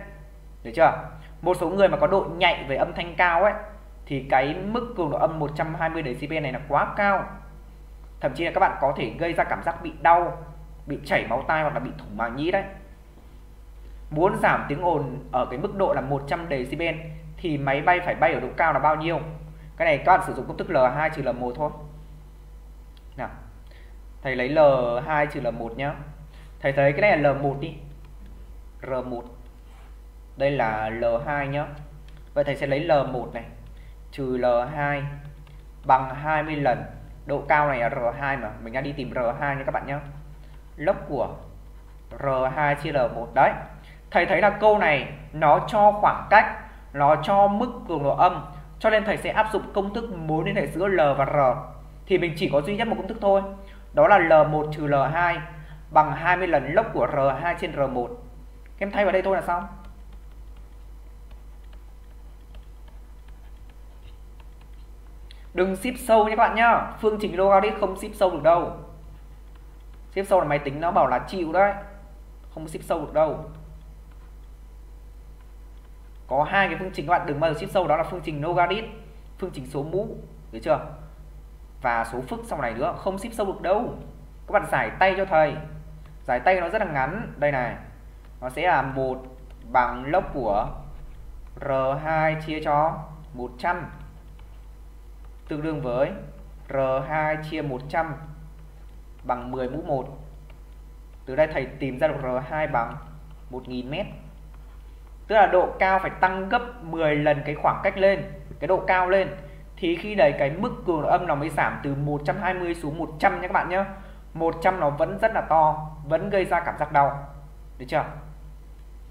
Được chưa? Một số người mà có độ nhạy về âm thanh cao ấy, thì cái mức cường độ âm 120 decibel này là quá cao. Thậm chí là các bạn có thể gây ra cảm giác bị đau, bị chảy máu tai hoặc là bị thủng màng nhĩ đấy. Muốn giảm tiếng ồn ở cái mức độ là 100 decibel thì máy bay phải bay ở độ cao là bao nhiêu? Cái này các bạn sử dụng công thức L2 trừ L1 thôi. Nào, thầy lấy L2 trừ L1 nhá. Thầy thấy cái này là L1 đi. R1 đây là L2 nhá. Vậy thầy sẽ lấy L1 này, trừ L2 bằng 20 lần. Độ cao này là R2 mà, mình đang đi tìm R2 nha các bạn nhá. Lớp của R2 chia L1 đấy. Thầy thấy là câu này nó cho khoảng cách, nó cho mức cường độ âm cho nên thầy sẽ áp dụng công thức mối liên hệ giữa L và R. Thì mình chỉ có duy nhất một công thức thôi. Đó là L1 trừ L2 bằng 20 lần lốc của R2 trên R1 em thay vào đây thôi là xong. Đừng ship sâu nha các bạn nhá. Phương trình logarit không ship sâu được đâu. Ship sâu là máy tính nó bảo là chịu đấy. Không ship sâu được đâu có hai cái phương trình các bạn, đừng bao giờ ship sâu, đó là phương trình logarit phương trình số mũ, được chưa? Và số phức sau này nữa, không ship sâu được đâu. Các bạn giải tay cho thầy. Giải tay nó rất là ngắn. Đây này, nó sẽ là một bằng lốc của R2 chia cho 100 tương đương với R2 chia 100 bằng 10 mũ 1 từ đây thầy tìm ra được R2 bằng 1.000 mét tức là độ cao phải tăng gấp 10 lần cái khoảng cách lên, cái độ cao lên. Thì khi đấy cái mức cường độ âm nó mới giảm từ 120 xuống 100 nhé các bạn nhé 100 nó vẫn rất là to, vẫn gây ra cảm giác đau. Được chưa?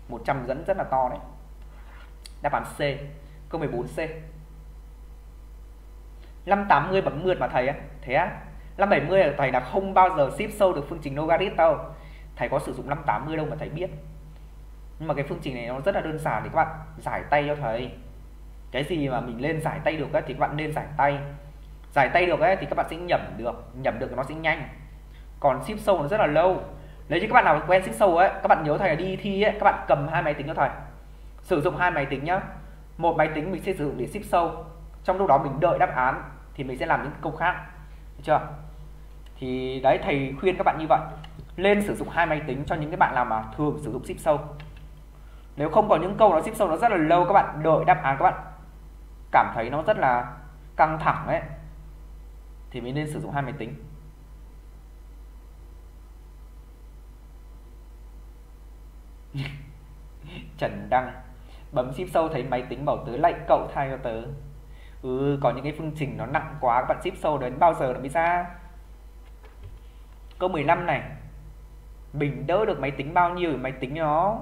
100 dẫn rất là to đấy. Đáp án C, câu 14C 580 bấm mượt mà thầy á. Thế á. 570 là thầy là không bao giờ ship sâu được phương trình logarit đâu. Thầy có sử dụng 580 đâu mà thầy biết nhưng mà cái phương trình này nó rất là đơn giản thì các bạn giải tay cho thầy cái gì mà mình lên giải tay được ấy, thì các bạn nên giải tay. Giải tay được ấy thì các bạn sẽ nhẩm được nhẩm được nó sẽ nhanh. Còn ship sâu nó rất là lâu. Nếu như các bạn nào quen ship sâu ấy các bạn nhớ thầy là đi thi ấy các bạn cầm hai máy tính cho thầy. Sử dụng hai máy tính nhá. Một máy tính mình sẽ sử dụng để ship sâu. Trong lúc đó mình đợi đáp án thì mình sẽ làm những câu khác. Được chưa? Thì đấy thầy khuyên các bạn như vậy. Lên sử dụng hai máy tính cho những cái bạn nào mà thường sử dụng ship sâu nếu không có những câu nó ship sâu, nó rất là lâu. Các bạn đợi đáp án, các bạn cảm thấy nó rất là căng thẳng ấy, thì mình nên sử dụng hai máy tính. Trần Đăng, bấm ship sâu thấy máy tính bảo tớ lạnh cậu thay cho tớ. Ừ có những cái phương trình nó nặng quá, các bạn ship sâu đến bao giờ nó mới ra? Câu 15 này mình đỡ được máy tính bao nhiêu máy tính nó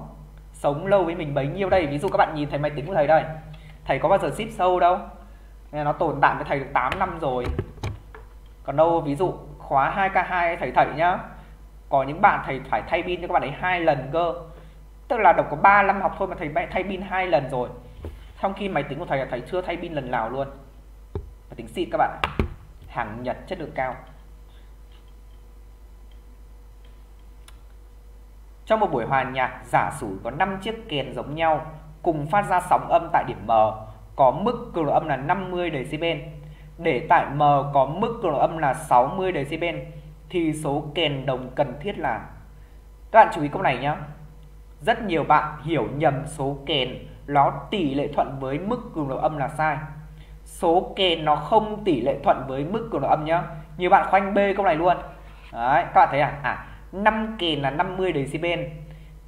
sống lâu với mình bấy nhiêu đây? Ví dụ các bạn nhìn thấy máy tính của thầy đây. Thầy có bao giờ ship sâu đâu. Nó tồn tại với thầy được 8 năm rồi. Còn đâu, ví dụ, khóa 2k2 thầy thầy nhá. Có những bạn thầy phải thay pin cho các bạn ấy hai lần cơ. Tức là đọc có 3 năm học thôi mà thầy thay pin hai lần rồi. Trong khi máy tính của thầy là thầy chưa thay pin lần nào luôn. Máy tính xịn các bạn hàng nhật chất lượng cao. Trong một buổi hòa nhạc, giả sử có 5 chiếc kèn giống nhau cùng phát ra sóng âm tại điểm M có mức cường độ âm là 50 decibel. Để tại M có mức cường độ âm là 60 decibel thì số kèn đồng cần thiết là Các bạn chú ý câu này nhé. Rất nhiều bạn hiểu nhầm số kèn nó tỷ lệ thuận với mức cường độ âm là sai. Số kèn nó không tỷ lệ thuận với mức cường độ âm nhá. Nhiều bạn khoanh B câu này luôn. Đấy, các bạn thấy à? À, 5 kền là 50 decibel,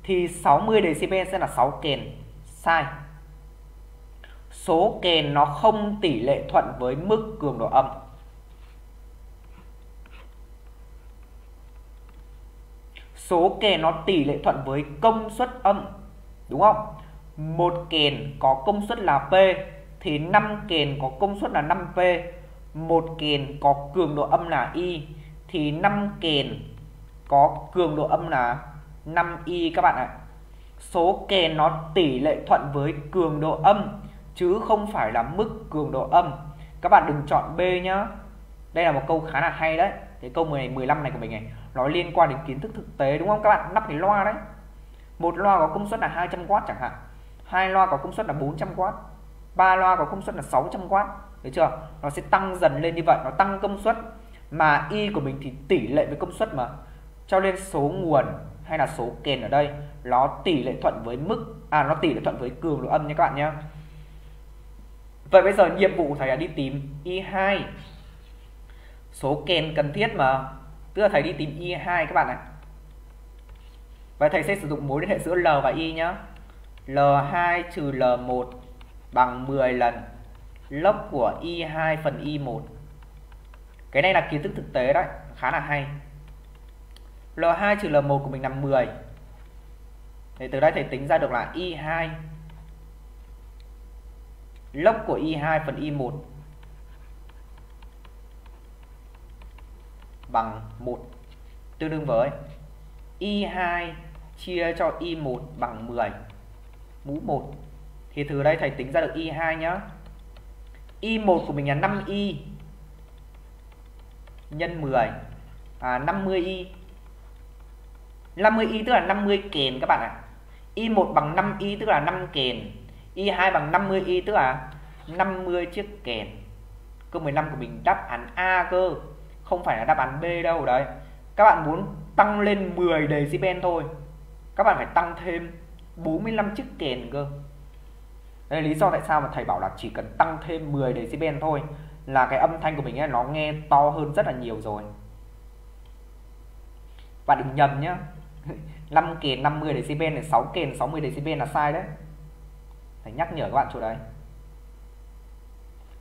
thì 60 decibel sẽ là 6 kền. Sai. Số kền nó không tỷ lệ thuận với mức cường độ âm. Số kền nó tỷ lệ thuận với công suất âm. Đúng không? Một kền có công suất là P, thì 5 kền có công suất là 5P. Một kền có cường độ âm là Y thì 5 kền có cường độ âm là 5y các bạn ạ. Số kèn nó tỷ lệ thuận với cường độ âm chứ không phải là mức cường độ âm. Các bạn đừng chọn B nhá. Đây là một câu khá là hay đấy. Cái câu 10 15 này của mình này nó liên quan đến kiến thức thực tế đúng không các bạn? Nắp cái loa đấy. Một loa có công suất là 200W chẳng hạn. Hai loa có công suất là 400W. Ba loa có công suất là 600W. Được chưa? Nó sẽ tăng dần lên như vậy, nó tăng công suất mà y của mình thì tỷ lệ với công suất mà cho nên số nguồn hay là số kền ở đây, nó tỷ lệ thuận với mức à nó tỷ lệ thuận với cường độ âm nha các bạn nhé vậy bây giờ nhiệm vụ của thầy là đi tìm y2 số kền cần thiết mà. Tức là thầy đi tìm y2 các bạn ạ. Và thầy sẽ sử dụng mối liên hệ giữa l và y nhé l2 trừ l1 bằng 10 lần log của y2 phần y1 cái này là kiến thức thực tế đấy, khá là hay. L2 trừ L1 của mình là 10 Thì từ đây thầy tính ra được là Y2 lốc của Y2 phần Y1 Bằng 1 Tương đương với Y2 chia cho Y1 bằng 10 Mũ 1 Thì từ đây thầy tính ra được Y2 nhá. Y1 của mình là 5Y Nhân 10 à, 50Y 50y tức là 50 kền các bạn ạ. Y1 bằng 5y tức là 5 kền. Y2 bằng 50y tức là 50 chiếc kền. Câu 15 của mình đáp án A cơ, không phải là đáp án B đâu đấy. Các bạn muốn tăng lên 10 decibel thôi. Các bạn phải tăng thêm 45 chiếc kền cơ. Đây là lý do tại sao mà thầy bảo là chỉ cần tăng thêm 10 decibel thôi là cái âm thanh của mình ấy, nó nghe to hơn rất là nhiều rồi. và đừng nhầm nhá 5 kền 50 decibel này 6 kền 60 decibel là sai đấy phải nhắc nhở các bạn chỗ đấy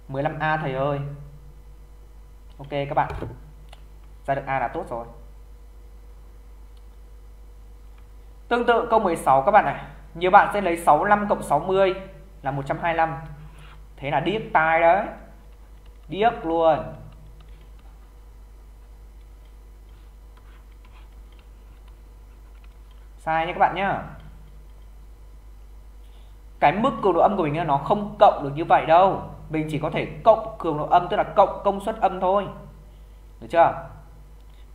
15A thầy ơi Ok các bạn ra được A là tốt rồi Tương tự câu 16 các bạn này Nhiều bạn sẽ lấy 65 cộng 60 là 125. Thế là điếc tai đấy. Điếc luôn. Sai nha các bạn nhá. Cái mức cường độ âm của mình nó không cộng được như vậy đâu. Mình chỉ có thể cộng cường độ âm tức là cộng công suất âm thôi. Được chưa?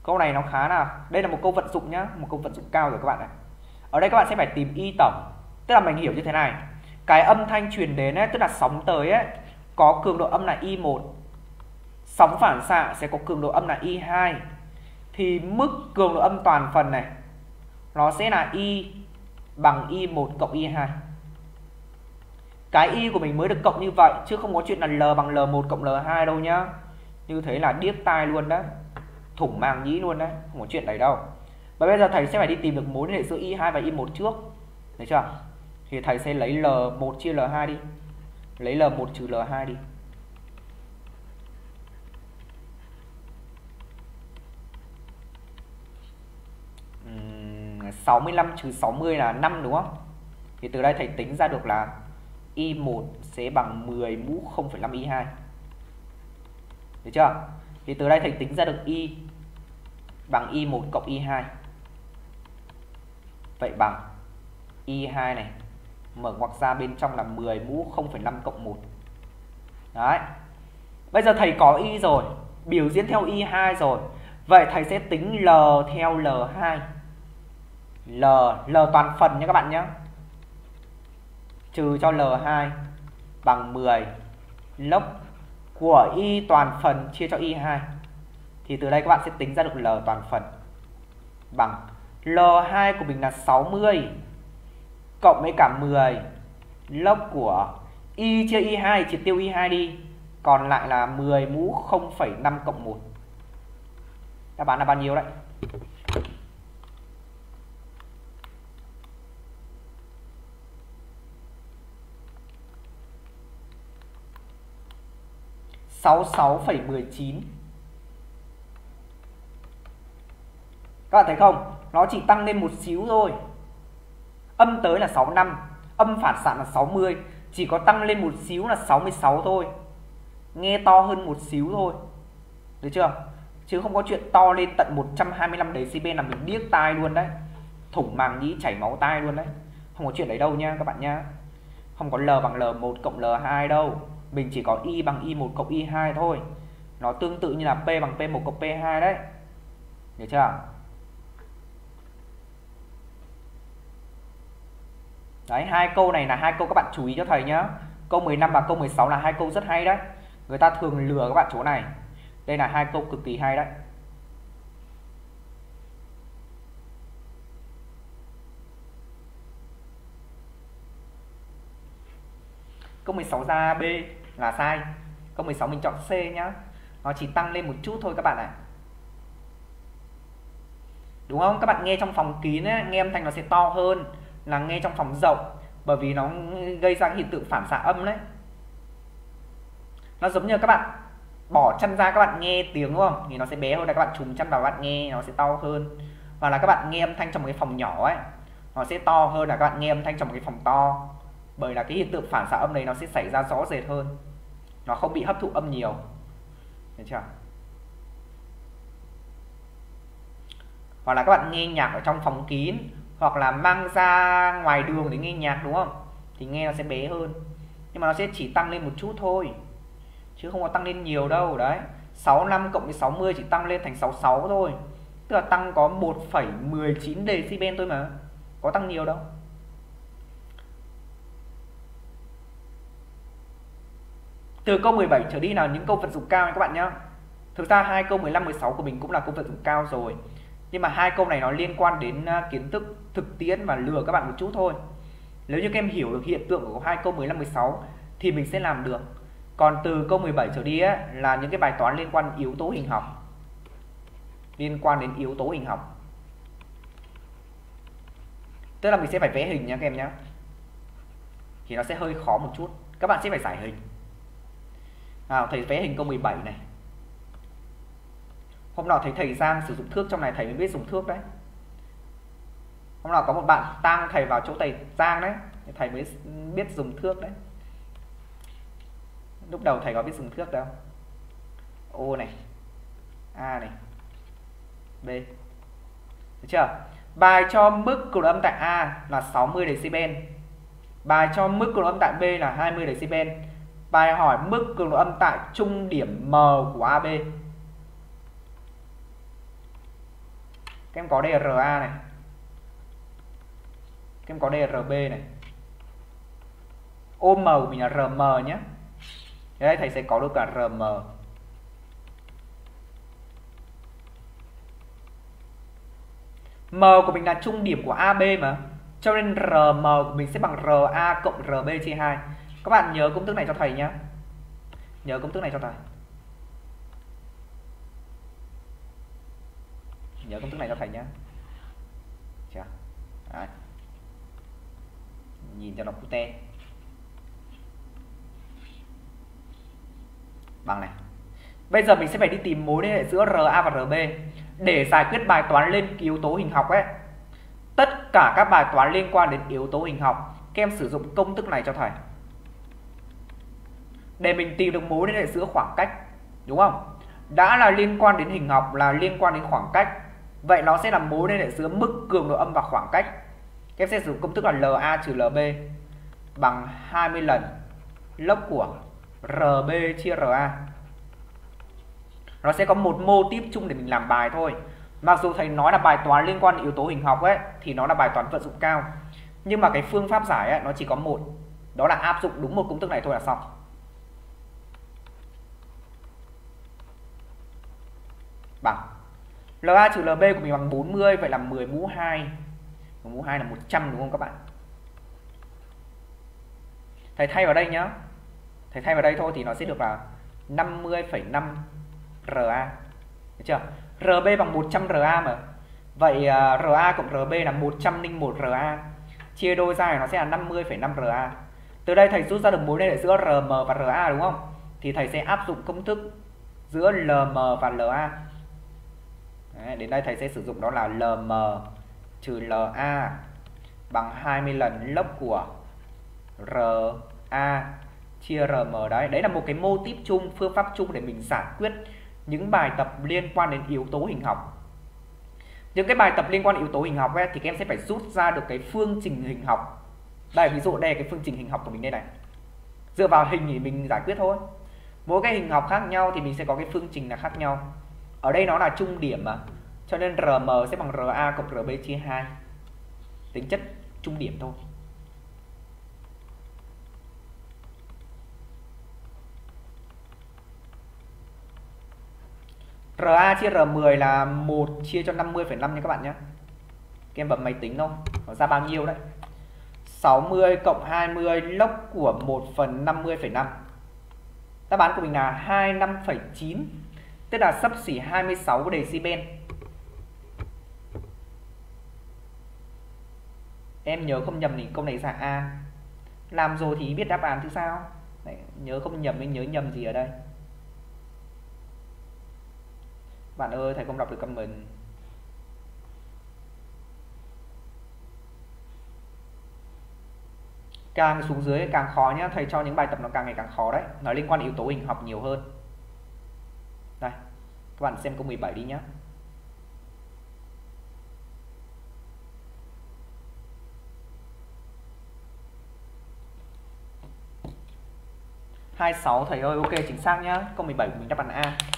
Câu này nó khá là đây là một câu vận dụng nhá, một câu vận dụng cao rồi các bạn ạ. Ở đây các bạn sẽ phải tìm y tổng. Tức là mình hiểu như thế này. Cái âm thanh truyền đến ấy, tức là sóng tới ấy có cường độ âm là y1. Sóng phản xạ sẽ có cường độ âm là y2. Thì mức cường độ âm toàn phần này nó sẽ là y bằng y1 cộng y2. Cái y của mình mới được cộng như vậy chứ không có chuyện là l bằng l1 cộng l2 đâu nhá. Như thế là điếc tai luôn đấy. Thủng màng nhĩ luôn đấy. Không có chuyện đấy đâu. Và bây giờ thầy sẽ phải đi tìm được mối liên hệ giữa y2 và y1 trước. Thấy chưa? Thì thầy sẽ lấy l1 chia l2 đi. Lấy l1 trừ l2 đi. Uhm, 65 trừ 60 là 5 đúng không? Thì từ đây thầy tính ra được là y1 sẽ bằng 10 mũ 0,5 y2 được chưa? Thì từ đây thầy tính ra được y bằng y1 cộng y2 vậy bằng y2 này mở ngoặc ra bên trong là 10 mũ 0,5 cộng 1 đấy. Bây giờ thầy có y rồi biểu diễn theo y2 rồi. Vậy thầy sẽ tính l theo l2 l l toàn phần nha các bạn nhé. Trừ cho l2 bằng 10 lốc của y toàn phần chia cho y2 thì từ đây các bạn sẽ tính ra được L toàn phần bằng L2 của mình là 60 cộng với cả 10 log của y chia y2 triệt tiêu y2 đi. Còn lại là 10 mũ 0,5 cộng 1 đáp án là bao nhiêu đấy? 66,19 Các bạn thấy không? Nó chỉ tăng lên một xíu thôi. Âm tới là 65 Âm phản xạ là 60 Chỉ có tăng lên một xíu là 66 thôi. Nghe to hơn một xíu thôi. Được chưa? Chứ không có chuyện to lên tận 125 decibel là mình điếc tai luôn đấy. Thủng màng nhĩ chảy máu tai luôn đấy. Không có chuyện đấy đâu nha các bạn nha Không có L bằng L1 cộng L2 đâu mình chỉ có y bằng y1 cộng y2 thôi. Nó tương tự như là p bằng p1 cộng p2 đấy. Được chưa? Đấy, hai câu này là hai câu các bạn chú ý cho thầy nhá. Câu 15 và câu 16 là hai câu rất hay đấy. Người ta thường lừa các bạn chỗ này. Đây là hai câu cực kỳ hay đấy. Câu 16 ra B là sai. Câu 16 mình chọn C nhá. Nó chỉ tăng lên một chút thôi các bạn ạ. Đúng không? Các bạn nghe trong phòng kín ấy, nghe âm thanh nó sẽ to hơn là nghe trong phòng rộng bởi vì nó gây ra hiện tượng phản xạ âm đấy. Nó giống như các bạn bỏ chân ra các bạn nghe tiếng đúng không? Thì nó sẽ bé hơn là các bạn trùng chân vào bạn nghe nó sẽ to hơn. Hoặc là các bạn nghe âm thanh trong một cái phòng nhỏ ấy nó sẽ to hơn là các bạn nghe âm thanh trong một cái phòng to bởi là cái hiện tượng phản xạ âm này nó sẽ xảy ra rõ rệt hơn. Nó không bị hấp thụ âm nhiều. Được chưa? Hoặc là các bạn nghe nhạc ở trong phòng kín hoặc là mang ra ngoài đường để nghe nhạc đúng không? Thì nghe nó sẽ bé hơn. Nhưng mà nó sẽ chỉ tăng lên một chút thôi chứ không có tăng lên nhiều đâu đấy. 65 cộng với 60 chỉ tăng lên thành 66 thôi. Tức là tăng có 1,19 decibel thôi mà. Có tăng nhiều đâu. Từ câu 17 trở đi là những câu vận dụng cao nha các bạn nhé thực ra hai câu 15 16 của mình cũng là câu vận dụng cao rồi. Nhưng mà hai câu này nó liên quan đến à, kiến thức thực tiễn và lừa các bạn một chút thôi. Nếu như các em hiểu được hiện tượng của hai câu 15 16 thì mình sẽ làm được. Còn từ câu 17 trở đi ấy, là những cái bài toán liên quan yếu tố hình học. Liên quan đến yếu tố hình học. Tức là mình sẽ phải vẽ hình nha các em nhé thì nó sẽ hơi khó một chút. Các bạn sẽ phải giải hình à, thầy vẽ hình câu 17 này. Hôm nào thấy thầy Giang sử dụng thước trong này thầy mới biết dùng thước đấy. Hôm nào có một bạn tăng thầy vào chỗ thầy giang đấy thầy mới biết dùng thước đấy. Lúc đầu thầy có biết dùng thước đâu. Ô này a này b. Được chưa? Bài cho mức cường âm tại a là 60 decibel. Bài cho mức cường âm tại b là 20 decibel bài hỏi mức cường độ âm tại trung điểm m của ab các em có đây là ra này. Các em có đây là rb này. OM của mình là rm nhé. Đây thầy sẽ có được cả rm m. Của mình là trung điểm của ab mà. Cho nên rm của mình sẽ bằng ra cộng rb chia 2 các bạn nhớ công thức này cho thầy nhé nhớ công thức này cho thầy. Nhớ công thức này cho thầy nhé chưa Đấy. nhìn cho nó cute. Bằng này. Bây giờ mình sẽ phải đi tìm mối liên hệ giữa RA và RB để giải quyết bài toán lên yếu tố hình học ấy. Tất cả các bài toán liên quan đến yếu tố hình học, các em sử dụng công thức này cho thầy để mình tìm được mối liên hệ giữa khoảng cách đúng không? Đã là liên quan đến hình học là liên quan đến khoảng cách. Vậy nó sẽ là mối liên hệ giữa mức cường độ âm và khoảng cách. Các em sẽ dùng công thức là LA trừ LB bằng 20 lần log của RB chia RA nó sẽ có một mô tiếp chung để mình làm bài thôi. Mặc dù thầy nói là bài toán liên quan đến yếu tố hình học ấy thì nó là bài toán vận dụng cao. Nhưng mà cái phương pháp giải ấy, nó chỉ có một. Đó là áp dụng đúng một công thức này thôi là xong. Bằng. LA trừ LB của mình bằng 40 vậy là 10 mũ 2 mũ 2 là 100 đúng không các bạn? Thầy thay vào đây nhá. Thầy thay vào đây thôi thì nó sẽ được là 50,5 RA được chưa? RB bằng 100 RA mà. Vậy à, uh, RA cộng RB là 101 RA chia đôi ra thì nó sẽ là 50,5 RA từ đây thầy rút ra được mối liên hệ giữa RM và RA đúng không? Thì thầy sẽ áp dụng công thức giữa LM và LA Đấy, đến đây thầy sẽ sử dụng đó là LM trừ LA bằng 20 lần lớp của RA chia RM đấy. Đấy là một cái mô típ chung, phương pháp chung để mình giải quyết những bài tập liên quan đến yếu tố hình học. Những cái bài tập liên quan đến yếu tố hình học ấy, thì các em sẽ phải rút ra được cái phương trình hình học. Đây ví dụ đây là cái phương trình hình học của mình đây này. Dựa vào hình thì mình giải quyết thôi. Mỗi cái hình học khác nhau thì mình sẽ có cái phương trình là khác nhau. Ở đây nó là trung điểm mà. Cho nên RM sẽ bằng RA cộng RB chia 2. Tính chất trung điểm thôi. RA chia R10 là 1 chia cho 50,5 nha các bạn nhé. Các em bấm máy tính thôi. Nó ra bao nhiêu đấy? 60 cộng 20 lốc của 1 phần 50,5. Đáp án của mình là 25,9 tức là sấp xỉ 26 decibel. Em nhớ không nhầm thì câu này dạng A. Làm rồi thì biết đáp án thứ sao? Đấy, nhớ không nhầm nên nhớ nhầm gì ở đây? Bạn ơi, thầy không đọc được comment. Càng xuống dưới càng khó nhá, thầy cho những bài tập nó càng ngày càng khó đấy. Nó liên quan đến yếu tố hình học nhiều hơn. Đây, các bạn xem câu 17 đi nhé. hai sáu thầy ơi ok chính xác nhá câu 17 của mình đáp án A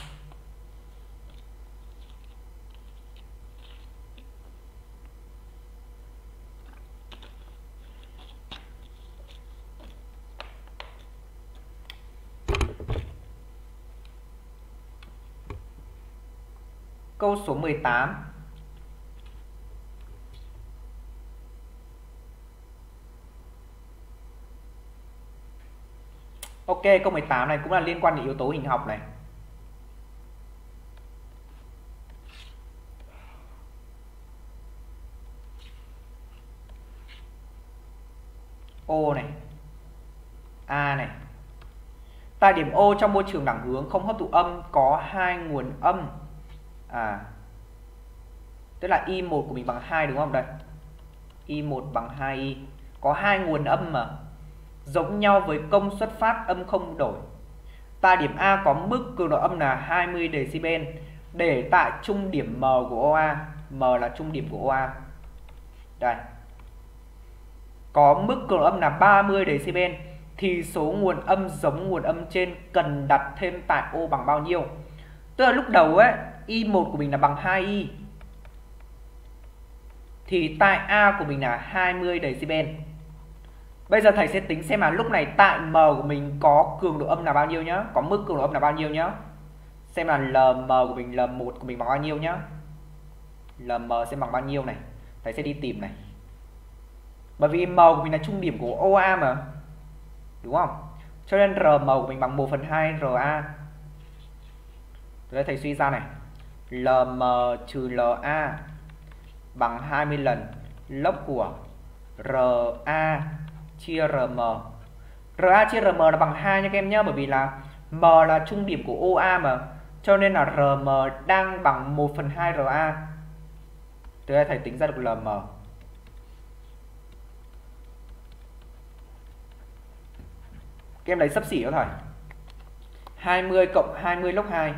Câu số 18 Ok, câu 18 này cũng là liên quan đến yếu tố hình học này. O này. A này. Tại điểm O trong môi trường đẳng hướng không hấp thụ âm có hai nguồn âm à. Tức là y1 của mình bằng 2 đúng không? Đây. Y1 bằng 2Y có hai nguồn âm mà. Giống nhau với công suất phát âm không đổi. Tại điểm A có mức cường độ âm là 20 decibel. Để tại trung điểm M của OA M là trung điểm của OA đây. Có mức cường độ âm là 30 decibel, thì số nguồn âm giống nguồn âm trên cần đặt thêm tại O bằng bao nhiêu? Tức là lúc đầu ấy Y1 của mình là bằng 2Y thì tại A của mình là 20 decibel. Bây giờ thầy sẽ tính xem là lúc này tại M của mình có cường độ âm là bao nhiêu nhá Có mức cường độ âm là bao nhiêu nhá. Xem là LM của mình, L1 của mình bằng bao nhiêu nhá. LM sẽ bằng bao nhiêu này? Thầy sẽ đi tìm này. Bởi vì M của mình là trung điểm của OA mà. Đúng không? Cho nên RM của mình bằng 1 phần 2 RA Thế thầy suy ra này. LM trừ LA bằng 20 lần log của RA chia RM. RA chia RM là bằng 2 nha các em nhé bởi vì là M là trung điểm của OA mà cho nên là RM đang bằng 1 phần 2 RA. Từ đây thầy tính ra được LM. Các em lấy sấp xỉ cho thầy. 20 cộng 20 log 2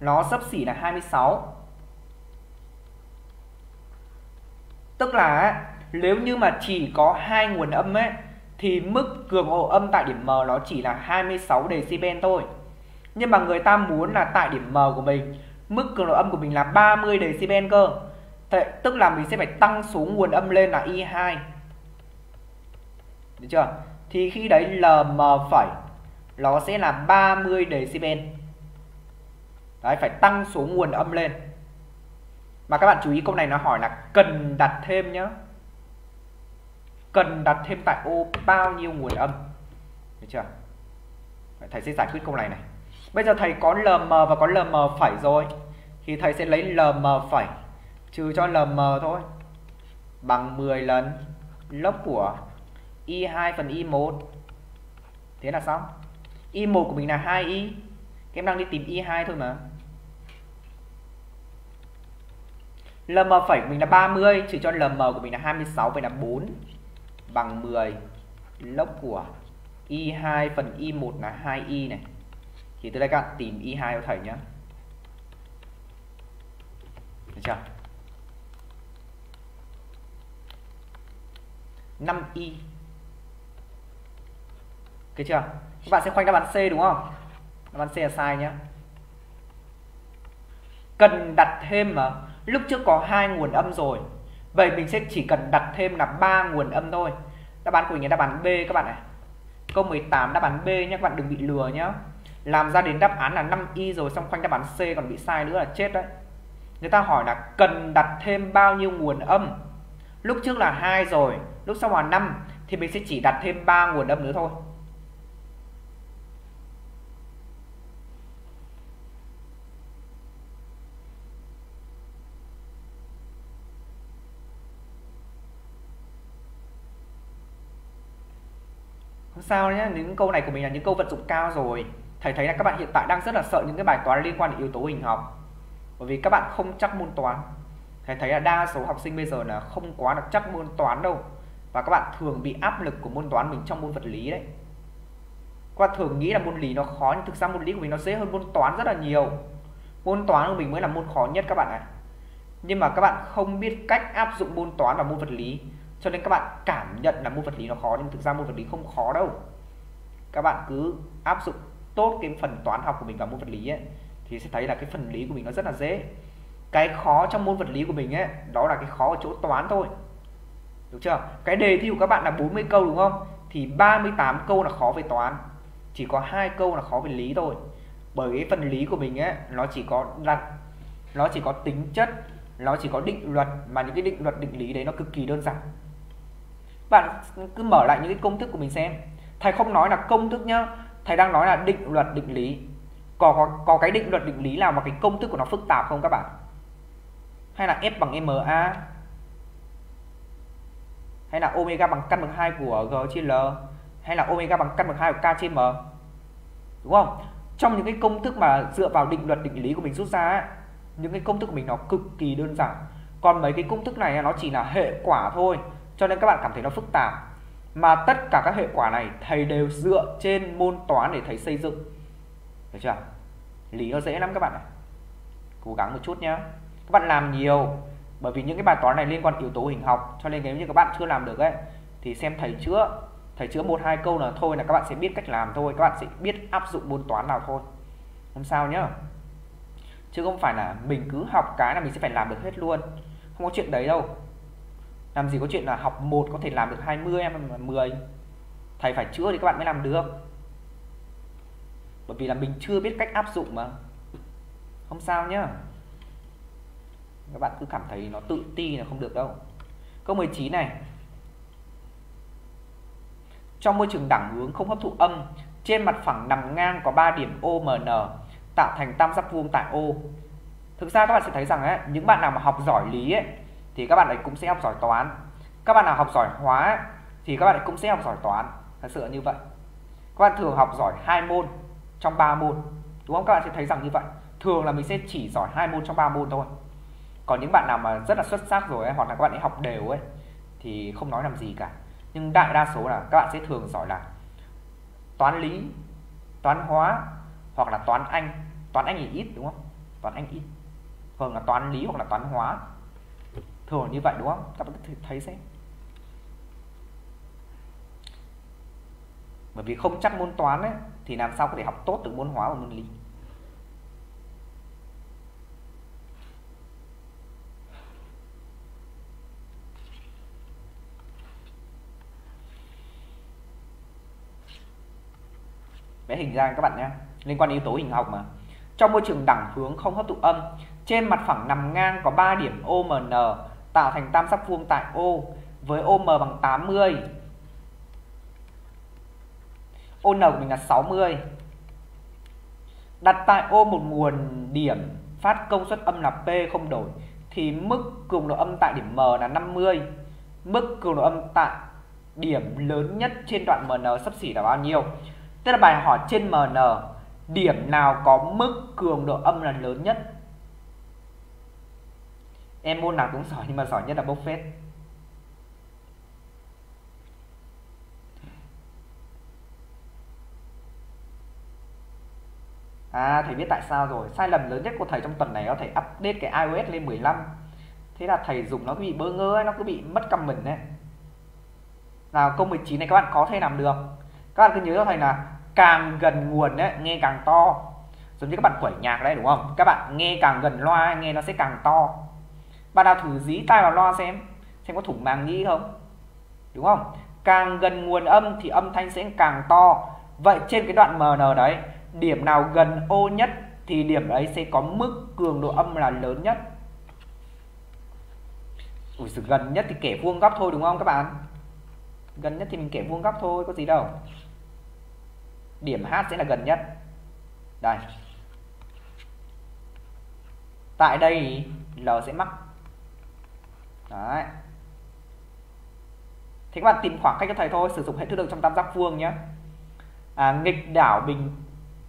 nó sấp xỉ là 26 tức là nếu như mà chỉ có hai nguồn âm ấy thì mức cường độ âm tại điểm M nó chỉ là 26 decibel thôi. Nhưng mà người ta muốn là tại điểm M của mình mức cường độ âm của mình là 30 decibel cơ. Thế, tức là mình sẽ phải tăng số nguồn âm lên là I2 được chưa? Thì khi đấy LM phẩy nó sẽ là 30 decibel đấy, phải tăng số nguồn âm lên. Mà các bạn chú ý câu này nó hỏi là cần đặt thêm nhá. Cần đặt thêm tại ô bao nhiêu nguồn âm? Được chưa? Thầy sẽ giải quyết câu này này. Bây giờ thầy có lm và có lm phẩy rồi. Thì thầy sẽ lấy lm phẩy, trừ cho lm thôi. Bằng 10 lần lớp của y2 phần y1 thế là xong. Y1 của mình là 2y em đang đi tìm e y2 thôi mà LM phẩy của mình là 30 trừ cho LM của mình là 26 vậy là 4 bằng 10 log của e Y2 phần e Y1 là 2Y này. Thì tôi đây các bạn tìm Y2 cho thầy nhá Được chưa? 5Y. Được chưa? Các bạn sẽ khoanh đáp án C đúng không? Đáp C là sai nhé. Cần đặt thêm mà, lúc trước có hai nguồn âm rồi. Vậy mình sẽ chỉ cần đặt thêm là ba nguồn âm thôi. Đáp án của mình là đáp án B các bạn này. Câu 18 đáp án B nhé các bạn đừng bị lừa nhé. làm ra đến đáp án là 5y rồi, xong khoanh đáp án C còn bị sai nữa là chết đấy. Người ta hỏi là cần đặt thêm bao nhiêu nguồn âm? Lúc trước là hai rồi, lúc sau là 5 thì mình sẽ chỉ đặt thêm ba nguồn âm nữa thôi. Không sao nhé những câu này của mình là những câu vận dụng cao rồi. Thầy thấy là các bạn hiện tại đang rất là sợ những cái bài toán liên quan đến yếu tố hình học. Bởi vì các bạn không chắc môn toán. Thầy thấy là đa số học sinh bây giờ là không quá được chắc môn toán đâu. Và các bạn thường bị áp lực của môn toán mình trong môn vật lý đấy. Các bạn thường nghĩ là môn lý nó khó, nhưng thực ra môn lý của mình nó dễ hơn môn toán rất là nhiều. Môn toán của mình mới là môn khó nhất các bạn ạ. À. nhưng mà các bạn không biết cách áp dụng môn toán và môn vật lý cho nên các bạn cảm nhận là môn vật lý nó khó, nhưng thực ra môn vật lý không khó đâu. Các bạn cứ áp dụng tốt cái phần toán học của mình vào môn vật lý ấy, thì sẽ thấy là cái phần lý của mình nó rất là dễ. Cái khó trong môn vật lý của mình ấy, đó là cái khó ở chỗ toán thôi. Được chưa? Cái đề thi của các bạn là 40 câu đúng không? Thì 38 câu là khó về toán. Chỉ có hai câu là khó về lý thôi. Bởi cái phần lý của mình ấy, nó chỉ có đặt nó chỉ có tính chất, nó chỉ có định luật, mà những cái định luật định lý đấy nó cực kỳ đơn giản bạn cứ mở lại những cái công thức của mình xem. Thầy không nói là công thức nhá. Thầy đang nói là định luật định lý. Có, có có cái định luật định lý nào mà cái công thức của nó phức tạp không các bạn? Hay là f bằng ma hay là omega bằng căn bậc 2 của g chia l? Hay là omega bằng căn bậc 2 của k chia m? Đúng không? Trong những cái công thức mà dựa vào định luật định lý của mình rút ra những cái công thức của mình nó cực kỳ đơn giản. Còn mấy cái công thức này nó chỉ là hệ quả thôi cho nên các bạn cảm thấy nó phức tạp. Mà tất cả các hệ quả này, thầy đều dựa trên môn toán để thầy xây dựng. Được chưa? Lý nó dễ lắm các bạn ạ. Cố gắng một chút nhé. các bạn làm nhiều, bởi vì những cái bài toán này liên quan yếu tố hình học, cho nên nếu như các bạn chưa làm được ấy, thì xem thầy chữa thầy chữa một hai câu là thôi là các bạn sẽ biết cách làm thôi, các bạn sẽ biết áp dụng môn toán nào thôi. Không sao nhá. Chứ không phải là mình cứ học cái là mình sẽ phải làm được hết luôn. Không có chuyện đấy đâu làm gì có chuyện là học một có thể làm được 20 em 10 thầy phải chữa thì các bạn mới làm được. Bởi vì là mình chưa biết cách áp dụng mà. Không sao nhá. Các bạn cứ cảm thấy nó tự ti là không được đâu. Câu 19 này. Trong môi trường đẳng hướng không hấp thụ âm trên mặt phẳng nằm ngang có 3 điểm OMN tạo thành tam giác vuông tại O. Thực ra các bạn sẽ thấy rằng ấy, những bạn nào mà học giỏi lý ấy, thì các bạn ấy cũng sẽ học giỏi toán. Các bạn nào học giỏi hóa thì các bạn ấy cũng sẽ học giỏi toán. Thật sự như vậy. Các bạn thường học giỏi hai môn trong 3 môn đúng không? Các bạn sẽ thấy rằng như vậy. Thường là mình sẽ chỉ giỏi hai môn trong 3 môn thôi. Còn những bạn nào mà rất là xuất sắc rồi ấy, hoặc là các bạn ấy học đều ấy thì không nói làm gì cả. Nhưng đại đa số là các bạn sẽ thường giỏi là toán lý toán hóa hoặc là toán anh. Toán anh thì ít đúng không? Toán anh ít. Thường là toán lý hoặc là toán hóa thường như vậy, đúng không? Các bạn thấy xem. Bởi vì không chắc môn toán ấy, thì làm sao có thể học tốt được môn hóa và môn lý? Vẽ hình ra các bạn nhé. Liên quan yếu tố hình học mà. Trong môi trường đẳng hướng không hấp thụ âm, trên mặt phẳng nằm ngang có 3 điểm OMN tạo thành tam giác vuông tại O với OM bằng 80 ON của mình là 60 đặt tại O một nguồn điểm phát công suất âm là P không đổi thì mức cường độ âm tại điểm M là 50 mức cường độ âm tại điểm lớn nhất trên đoạn MN sắp xỉ là bao nhiêu? Tức là bài hỏi trên MN điểm nào có mức cường độ âm là lớn nhất? Em môn nào cũng giỏi nhưng mà giỏi nhất là bốc phét. À thầy biết tại sao rồi. Sai lầm lớn nhất của thầy trong tuần này có thể update cái iOS lên 15 Thế là thầy dùng nó cứ bị bơ ngơ ấy, Nó cứ bị mất cầm mình đấy Nào câu 19 này các bạn có thể làm được. Các bạn cứ nhớ cho thầy là càng gần nguồn ấy, nghe càng to. Giống như các bạn quẩy nhạc đấy đúng không? Các bạn nghe càng gần loa nghe nó sẽ càng to bạn nào thử dí tai vào loa xem xem có thủng màng nhĩ không? Đúng không? Càng gần nguồn âm thì âm thanh sẽ càng to. Vậy trên cái đoạn mn đấy điểm nào gần ô nhất thì điểm đấy sẽ có mức cường độ âm là lớn nhất. Ui, gần nhất thì kẻ vuông góc thôi đúng không các bạn? Gần nhất thì mình kẻ vuông góc thôi có gì đâu. Điểm H sẽ là gần nhất. Đây. Tại đây L sẽ mắc đấy. Thế các bạn tìm khoảng cách cho thầy thôi sử dụng hệ thức lượng trong tam giác vuông nhé à, nghịch đảo bình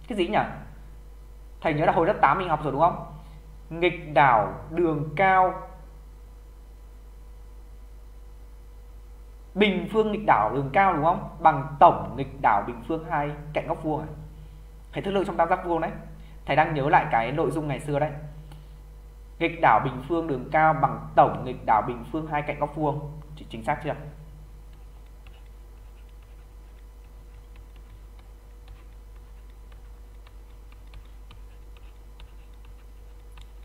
cái gì nhỉ? Thầy nhớ là hồi lớp 8 mình học rồi đúng không? Nghịch đảo đường cao. Bình phương nghịch đảo đường cao đúng không? Bằng tổng nghịch đảo bình phương hai cạnh góc vuông à? thầy thức lượng trong tam giác vuông đấy. Thầy đang nhớ lại cái nội dung ngày xưa đấy nghịch đảo bình phương đường cao bằng tổng nghịch đảo bình phương hai cạnh góc vuông. Chính xác chưa?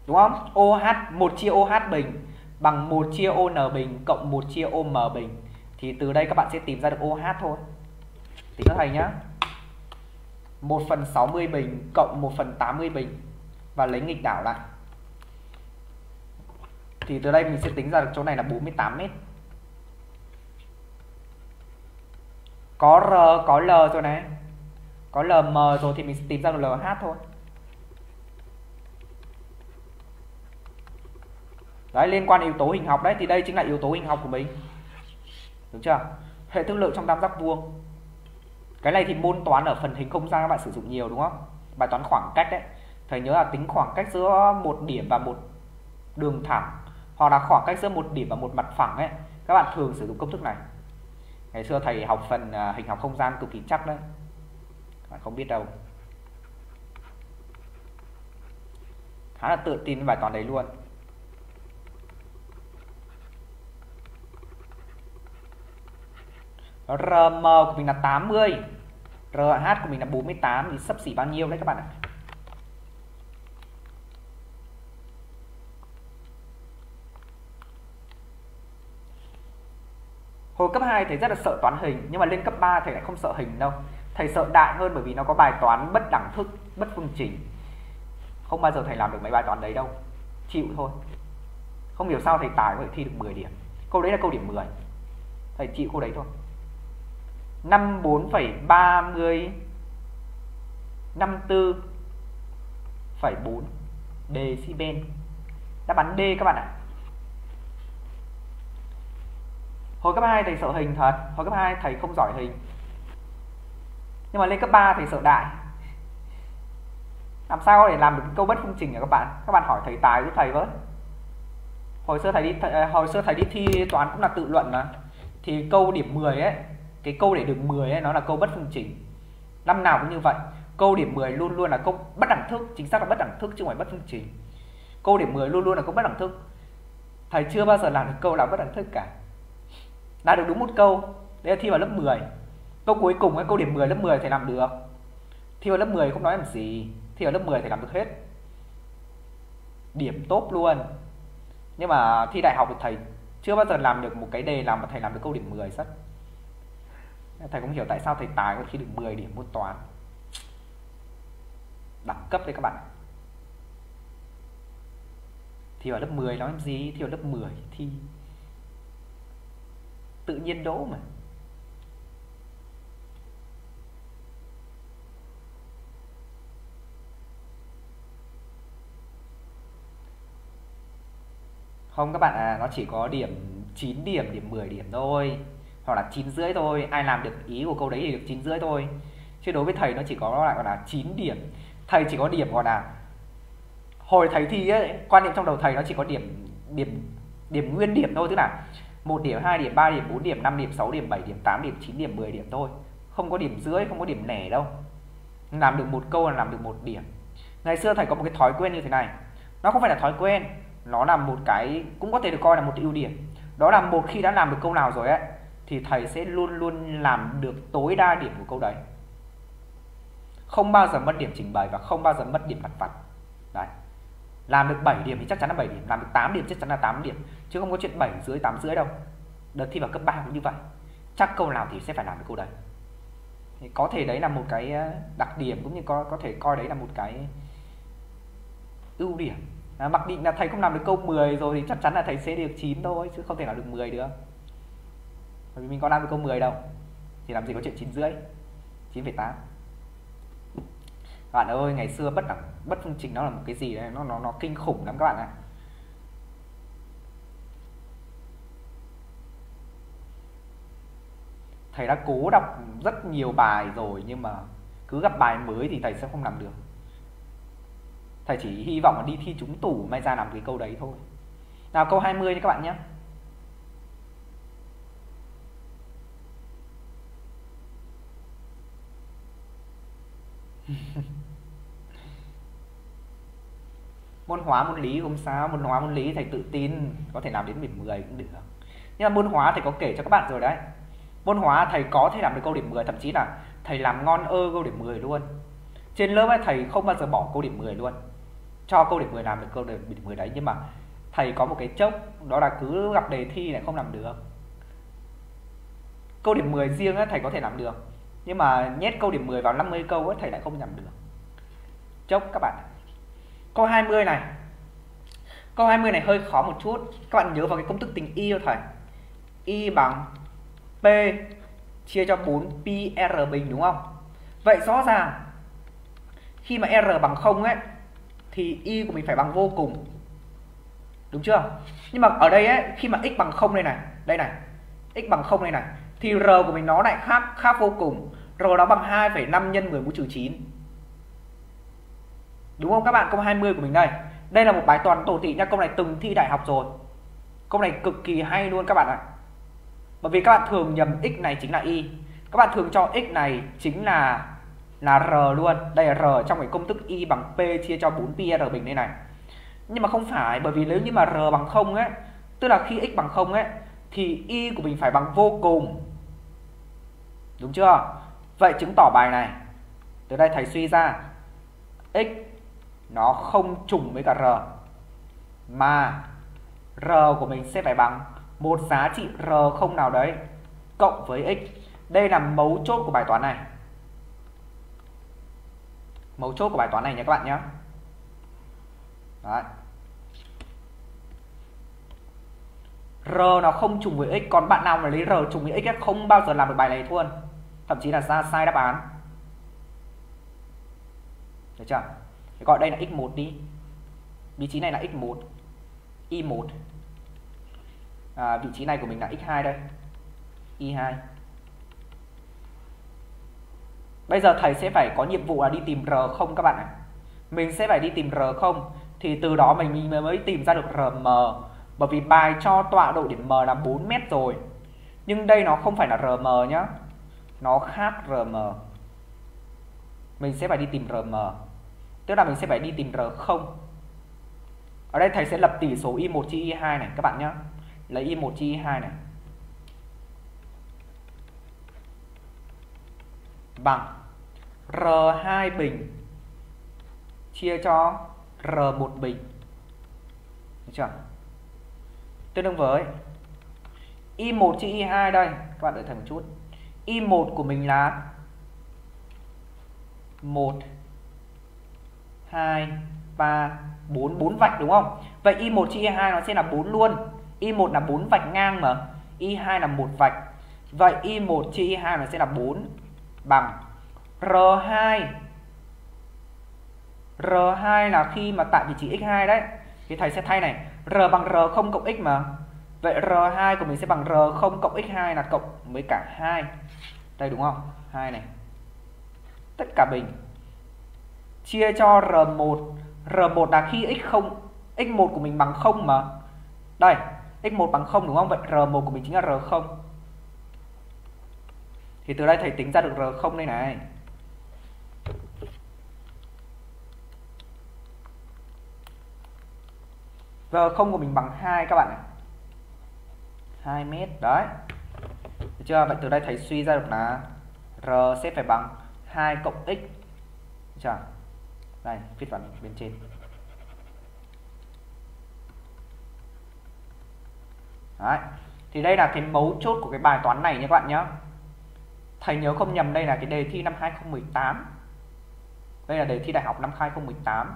Đúng không? OH một chia OH bình bằng một chia ON bình cộng một chia OM bình. Thì từ đây các bạn sẽ tìm ra được OH thôi. Tính cho thầy nhá. 1 phần 60 bình cộng 1 phần 80 bình và lấy nghịch đảo lại thì từ đây mình sẽ tính ra được chỗ này là 48 mét. Có R, có L rồi này. Có LM rồi thì mình sẽ tìm ra được LH thôi. Đấy, liên quan yếu tố hình học đấy, thì đây chính là yếu tố hình học của mình. Đúng chưa? Hệ thức lượng trong tam giác vuông. Cái này thì môn toán ở phần hình không gian các bạn sử dụng nhiều, đúng không? Bài toán khoảng cách đấy. Thầy nhớ là tính khoảng cách giữa một điểm và một đường thẳng hoặc là khoảng cách giữa một điểm và một mặt phẳng ấy, các bạn thường sử dụng công thức này. Ngày xưa thầy học phần à, hình học không gian cực kỳ chắc đấy. Các bạn không biết đâu. Khá là tự tin bài toán đấy luôn. RM của mình là 80 RH của mình là 48 thì sắp xỉ bao nhiêu đấy các bạn ạ? Hồi cấp 2 thầy rất là sợ toán hình nhưng mà lên cấp 3 thầy lại không sợ hình đâu. Thầy sợ đại hơn bởi vì nó có bài toán bất đẳng thức, bất phương trình. Không bao giờ thầy làm được mấy bài toán đấy đâu. Chịu thôi. Không hiểu sao thầy tài có thể thi được 10 điểm. Câu đấy là câu điểm 10. Thầy chịu câu đấy thôi. 54,30 54,4 decibel. Đáp án D các bạn ạ. Hồi cấp 2 thầy sợ hình thật, hồi cấp 2 thầy không giỏi hình. Nhưng mà lên cấp 3 thầy sợ đại. Làm sao để làm được câu bất phương trình hả các bạn? Các bạn hỏi thầy tài giúp thầy với. Hồi xưa thầy đi th à, hồi xưa thầy đi thi toán cũng là tự luận mà. Thì câu điểm 10 ấy, cái câu để được 10 ấy, nó là câu bất phương trình năm nào cũng như vậy. Câu điểm 10 luôn luôn là câu bất đẳng thức, chính xác là bất đẳng thức chứ không phải bất phương trình câu điểm 10 luôn luôn là câu bất đẳng thức. Thầy chưa bao giờ làm được câu nào bất đẳng thức cả đã được đúng một câu, đấy là thi vào lớp 10 câu cuối cùng, cái câu điểm 10 lớp 10 thầy làm được. Thi vào lớp 10 không nói làm gì, thi vào lớp 10 thầy làm được hết. Điểm tốt luôn. Nhưng mà thi đại học thì thầy chưa bao giờ làm được một cái đề làm mà thầy làm được câu điểm 10 rất thầy cũng hiểu tại sao thầy tài có khi được 10 điểm môn toán. Đẳng cấp đấy các bạn thi vào lớp 10 nói làm gì? Thi vào lớp 10 thi tự nhiên đỗ mà. Không các bạn à, nó chỉ có điểm 9 điểm, điểm 10 điểm thôi Hoặc là chín rưỡi thôi. Ai làm được ý của câu đấy thì được chín rưỡi thôi. Chứ đối với thầy nó chỉ có lại gọi là 9 điểm. Thầy chỉ có điểm gọi là Hồi thầy thi ấy, quan niệm trong đầu thầy nó chỉ có điểm điểm điểm nguyên điểm thôi. Tức là 1 điểm, 2 điểm, 3 điểm, 4 điểm, 5 điểm, 6 điểm, 7 điểm, 8 điểm, 9 điểm, 10 điểm thôi. Không có điểm rưỡi, không có điểm lẻ đâu. Làm được một câu là làm được một điểm. Ngày xưa thầy có một cái thói quen như thế này. Nó không phải là thói quen, nó là một cái cũng có thể được coi là một ưu điểm. Đó là một khi đã làm được câu nào rồi ấy thì thầy sẽ luôn luôn làm được tối đa điểm của câu đấy. Không bao giờ mất điểm trình bày và không bao giờ mất điểm mặt vặt. Đấy làm được 7 điểm thì chắc chắn là 7 điểm. Làm được 8 điểm chắc chắn là 8 điểm. Chứ không có chuyện 7 dưới 8 rưỡi đâu. Đợt thi vào cấp 3 cũng như vậy. Chắc câu nào thì sẽ phải làm được câu đấy. Thì có thể đấy là một cái ờ, đặc điểm cũng như có có thể coi đấy là một cái ưu điểm. À, mặc định là thầy không làm được câu 10 rồi thì chắc chắn là thầy sẽ được 9 thôi chứ không thể nào được 10 được. Bởi vì mình có làm được câu 10 đâu. Thì làm gì có chuyện 9 rưỡi 9,8 bạn ơi, ngày xưa bất đẳng, bất phương trình nó là một cái gì đấy? Nó nó nó kinh khủng lắm các bạn ạ. Thầy đã cố đọc rất nhiều bài rồi nhưng mà cứ gặp bài mới thì thầy sẽ không làm được. Thầy chỉ hy vọng là đi thi trúng tủ, may ra làm cái câu đấy thôi. Nào, câu 20 mươi các bạn nhé. môn hóa môn lý không sao môn hóa môn lý thầy tự tin có thể làm đến điểm 10 cũng được. Nhưng mà môn hóa thầy có kể cho các bạn rồi đấy. Môn hóa thầy có thể làm được câu điểm 10 thậm chí là thầy làm ngon ơ câu điểm 10 luôn. Trên lớp ấy thầy không bao giờ bỏ câu điểm 10 luôn cho câu điểm 10 làm được câu điểm 10 đấy. Nhưng mà thầy có một cái chốc đó là cứ gặp đề thi lại không làm được. Câu điểm 10 riêng ấy, thầy có thể làm được. Nhưng mà nhét câu điểm 10 vào 50 câu ấy, thầy lại không làm được. Chốc các bạn Câu 20 này. Câu 20 này hơi khó một chút. Các bạn nhớ vào cái công thức tính y cho thầy. Y bằng P chia cho 4 PR bình đúng không? Vậy rõ ràng khi mà R bằng 0 ấy thì y của mình phải bằng vô cùng. Đúng chưa? Nhưng mà ở đây ấy khi mà x bằng 0 đây này, đây này. x bằng 0 đây này thì R của mình nó lại khác khác vô cùng. R nó bằng 2,5 nhân 10 mũ trừ 9 Đúng không các bạn? Câu 20 của mình đây. Đây là một bài toán tổ thị nha, câu này từng thi đại học rồi. câu này cực kỳ hay luôn các bạn ạ. Bởi vì các bạn thường nhầm x này chính là y. Các bạn thường cho x này chính là là r luôn. Đây là r trong cái công thức y bằng p chia cho 4 pi r bình đây này. Nhưng mà không phải bởi vì nếu như mà r bằng không ấy tức là khi x bằng không ấy thì y của mình phải bằng vô cùng. Đúng chưa? Vậy chứng tỏ bài này. Từ đây thầy suy ra. X nó không trùng với cả r. Mà r của mình sẽ phải bằng một giá trị r không nào đấy cộng với x. Đây là mấu chốt của bài toán này. Mấu chốt của bài toán này nhé các bạn nhé. Đấy. R nó không trùng với x. Còn bạn nào mà lấy R trùng với x không bao giờ làm được bài này luôn. Thậm chí là ra sai đáp án. Được chưa? Gọi đây là x1 đi. Vị trí này là x1 y1 à, vị trí này của mình là x2 đây. Y2 bây giờ thầy sẽ phải có nhiệm vụ là đi tìm r không các bạn ạ. Mình sẽ phải đi tìm r không thì từ đó mình mới tìm ra được rm bởi vì bài cho tọa độ điểm m là 4 mét rồi. Nhưng đây nó không phải là rm nhá. Nó khác rm mình sẽ phải đi tìm rm tức là mình sẽ phải đi tìm R0 ở đây thầy sẽ lập tỷ số y1 chia y2 này các bạn nhé lấy y1 chia y2 này bằng R2 bình chia cho R1 bình. Được chưa? Tương đương với Y1 chia Y2 đây, các bạn đợi thầy một chút. Y1 của mình là 1 2 3 4 4 vạch đúng không? Vậy Y1 chia Y2 nó sẽ là 4 luôn. Y1 là 4 vạch ngang mà, Y2 là một vạch. Vậy Y1 chia Y2 nó sẽ là 4 bằng R2 R2 là khi mà tại vị trí x2 đấy thì thầy sẽ thay này R bằng R0 cộng x mà Vậy R2 của mình sẽ bằng R0 cộng x2 là cộng với cả 2 Đây đúng không? 2 này Tất cả bình Chia cho R1 R1 là khi x0 x1 của mình bằng 0 mà. Đây x1 bằng 0 đúng không? Vậy R1 của mình chính là R0 Thì từ đây thầy tính ra được R0 đây này. R0 của mình bằng 2 các bạn ạ. 2 mét, đấy. Được chưa? Vậy từ đây thầy suy ra được là R sẽ phải bằng 2 cộng x. Được chưa? Đây, viết vào bên trên. Đấy. Thì đây là cái mấu chốt của cái bài toán này nha các bạn nhé. Thầy nhớ không nhầm, đây là cái đề thi năm 2018 Đây là đề thi đại học năm 2018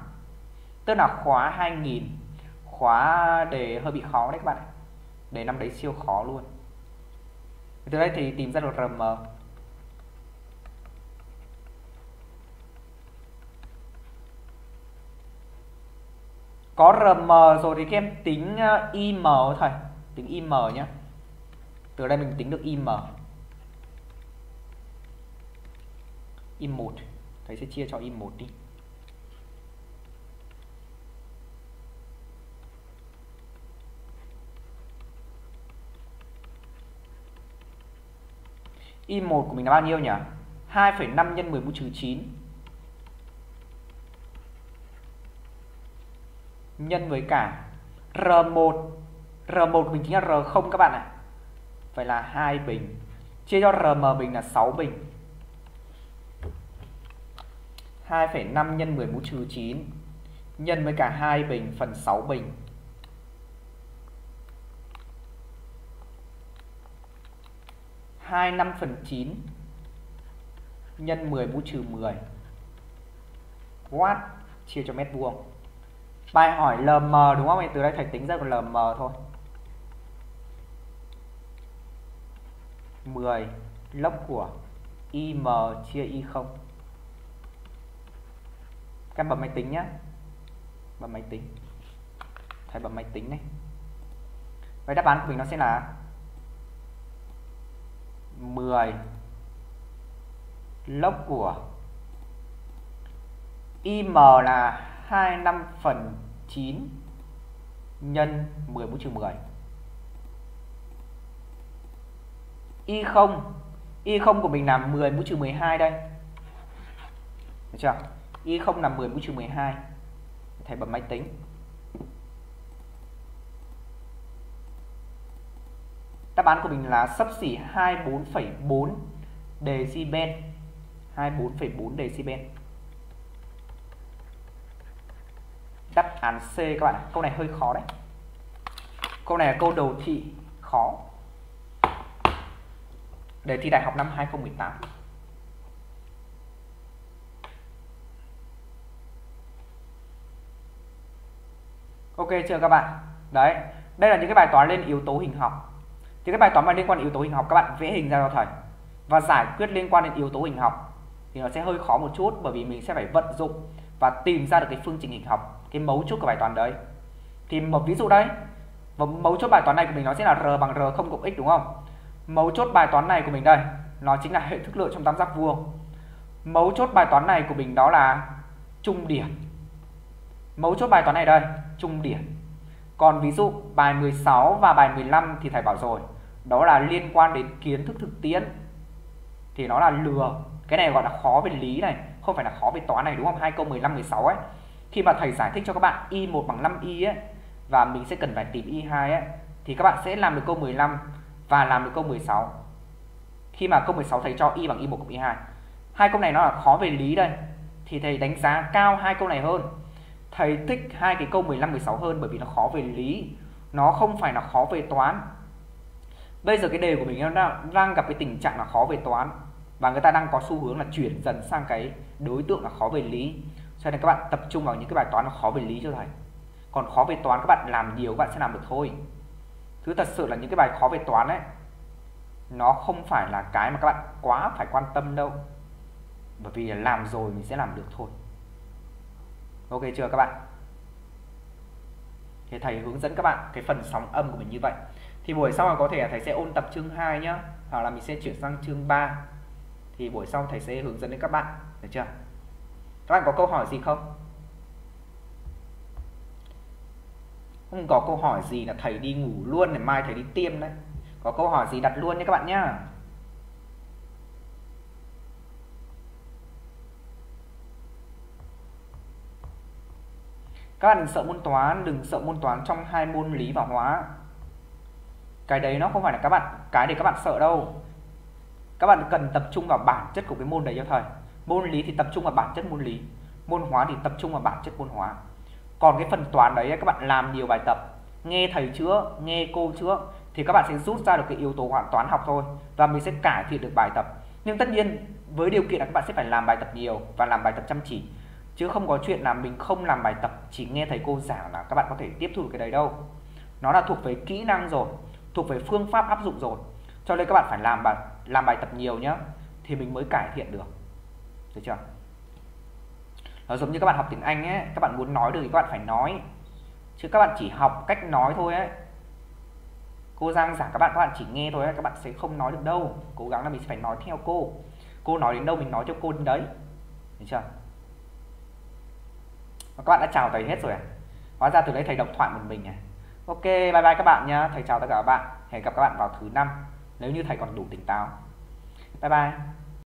Tức là khóa 2000 khóa đề hơi bị khó đấy các bạn đề năm đấy siêu khó luôn. Từ đây thì tìm ra được rm có rm rồi thì các em tính ờ, im thôi tính im nhé từ đây mình tính được im im 1 thầy sẽ chia cho im 1 đi. Y1 của mình là bao nhiêu nhỉ? 2,5 nhân 10 mũ trừ 9 nhân với cả R1 R1 của mình chính là R0 các bạn ạ. à. Vậy là 2 bình. Chia cho RM bình là 6 bình. 2,5 nhân 10 mũ trừ 9 nhân với cả 2 bình phần 6 bình 25 phần chín nhân 10 mũ trừ 10 watt chia cho mét vuông. Bài hỏi LM đúng không? thì Từ đây thầy tính ra còn LM thôi. 10 lốc của IM chia Y0. Các bấm máy tính nhá Bấm máy tính. Thầy bấm máy tính này. Vậy đáp án của mình nó sẽ là 10 lốc của IM là 25 phần 9 nhân 10 mũ trừ 10 Y0 Y0 của mình là 10 mũ trừ 12 đây. Được chưa? Y0 là 10 mũ trừ 12 Thầy bấm máy tính. Đáp án của mình là sấp xỉ 24,4 decibel. 24,4 decibel. Đáp án C các bạn câu này hơi khó đấy. Câu này là câu đầu thị khó. Đề thi đại học năm 2018 Ok, chưa các bạn? Đấy, đây là những cái bài toán lên yếu tố hình học. Thì cái bài toán mà liên quan đến yếu tố hình học, các bạn vẽ hình ra cho thầy và giải quyết liên quan đến yếu tố hình học thì nó sẽ hơi khó một chút bởi vì mình sẽ phải vận dụng và tìm ra được cái phương trình hình học cái mấu chốt của bài toán đấy. Thì một ví dụ đây và mấu chốt bài toán này của mình nó sẽ là r bằng r không cộng x, đúng không? Mấu chốt bài toán này của mình đây, nó chính là hệ thức lượng trong tam giác vuông mấu chốt bài toán này của mình đó là trung điểm. Mấu chốt bài toán này đây, trung điểm. Còn ví dụ bài 16 và bài 15 thì thầy bảo rồi, đó là liên quan đến kiến thức thực tiễn. Thì nó là lừa. Cái này gọi là khó về lý này, không phải là khó về toán này, đúng không? Hai câu 15 16 ấy khi mà thầy giải thích cho các bạn y1 bằng 5y ấy và mình sẽ cần phải tìm y2 ấy thì các bạn sẽ làm được câu 15 và làm được câu 16 khi mà câu 16 thầy cho y bằng y1 cộng y2 hai. Câu này nó là khó về lý đây. Thì thầy đánh giá cao hai câu này hơn. Thầy thích hai cái câu 15 16 hơn bởi vì nó khó về lý. Nó không phải là khó về toán. Bây giờ cái đề của mình nó đang, đang gặp cái tình trạng là khó về toán và người ta đang có xu hướng là chuyển dần sang cái đối tượng là khó về lý cho nên các bạn tập trung vào những cái bài toán nó khó về lý cho thầy. Còn khó về toán, các bạn làm nhiều, các bạn sẽ làm được thôi. Thứ thật sự là những cái bài khó về toán ấy, nó không phải là cái mà các bạn quá phải quan tâm đâu. Bởi vì làm rồi mình sẽ làm được thôi. Ok chưa các bạn? Thì thầy hướng dẫn các bạn cái phần sóng âm của mình như vậy. Thì buổi sau có thể thầy sẽ ôn tập chương 2 nhá, hoặc là mình sẽ chuyển sang chương 3 thì buổi sau thầy sẽ hướng dẫn đến các bạn, được chưa? Các bạn có câu hỏi gì không? Không có câu hỏi gì là thầy đi ngủ luôn để mai thầy đi tiêm đấy. Có câu hỏi gì đặt luôn nhé các bạn nhá. Các bạn đừng sợ môn toán, đừng sợ môn toán trong hai môn lý và hóa. Cái đấy nó không phải là các bạn, cái để các bạn sợ đâu. Các bạn cần tập trung vào bản chất của cái môn đấy cho thầy môn lý thì tập trung vào bản chất môn lý, môn hóa thì tập trung vào bản chất môn hóa. Còn cái phần toán đấy, các bạn làm nhiều bài tập, nghe thầy chữa, nghe cô chữa, thì các bạn sẽ rút ra được cái yếu tố hoàn toán học thôi, và mình sẽ cải thiện được bài tập. Nhưng tất nhiên, với điều kiện là các bạn sẽ phải làm bài tập nhiều và làm bài tập chăm chỉ, chứ không có chuyện là mình không làm bài tập chỉ nghe thầy cô giảng là các bạn có thể tiếp thu được cái đấy đâu. Nó là thuộc về kỹ năng rồi, thuộc về phương pháp áp dụng rồi. Cho nên các bạn phải làm bài làm bài tập nhiều nhá, thì mình mới cải thiện được được chưa? Nó giống như các bạn học tiếng Anh ấy các bạn muốn nói được thì các bạn phải nói. Chứ các bạn chỉ học cách nói thôi ấy. Cô Giang giảng các bạn các bạn chỉ nghe thôi ấy, các bạn sẽ không nói được đâu. Cố gắng là mình sẽ phải nói theo cô. Cô nói đến đâu mình nói cho cô đến đấy. Được chưa? Và các bạn đã chào thầy hết rồi à? Hóa ra từ đấy thầy độc thoại một mình à? Ok bye bye các bạn nhá. Thầy chào tất cả các bạn. Hẹn gặp các bạn vào thứ năm. Nếu như thầy còn đủ tỉnh táo. Bye bye.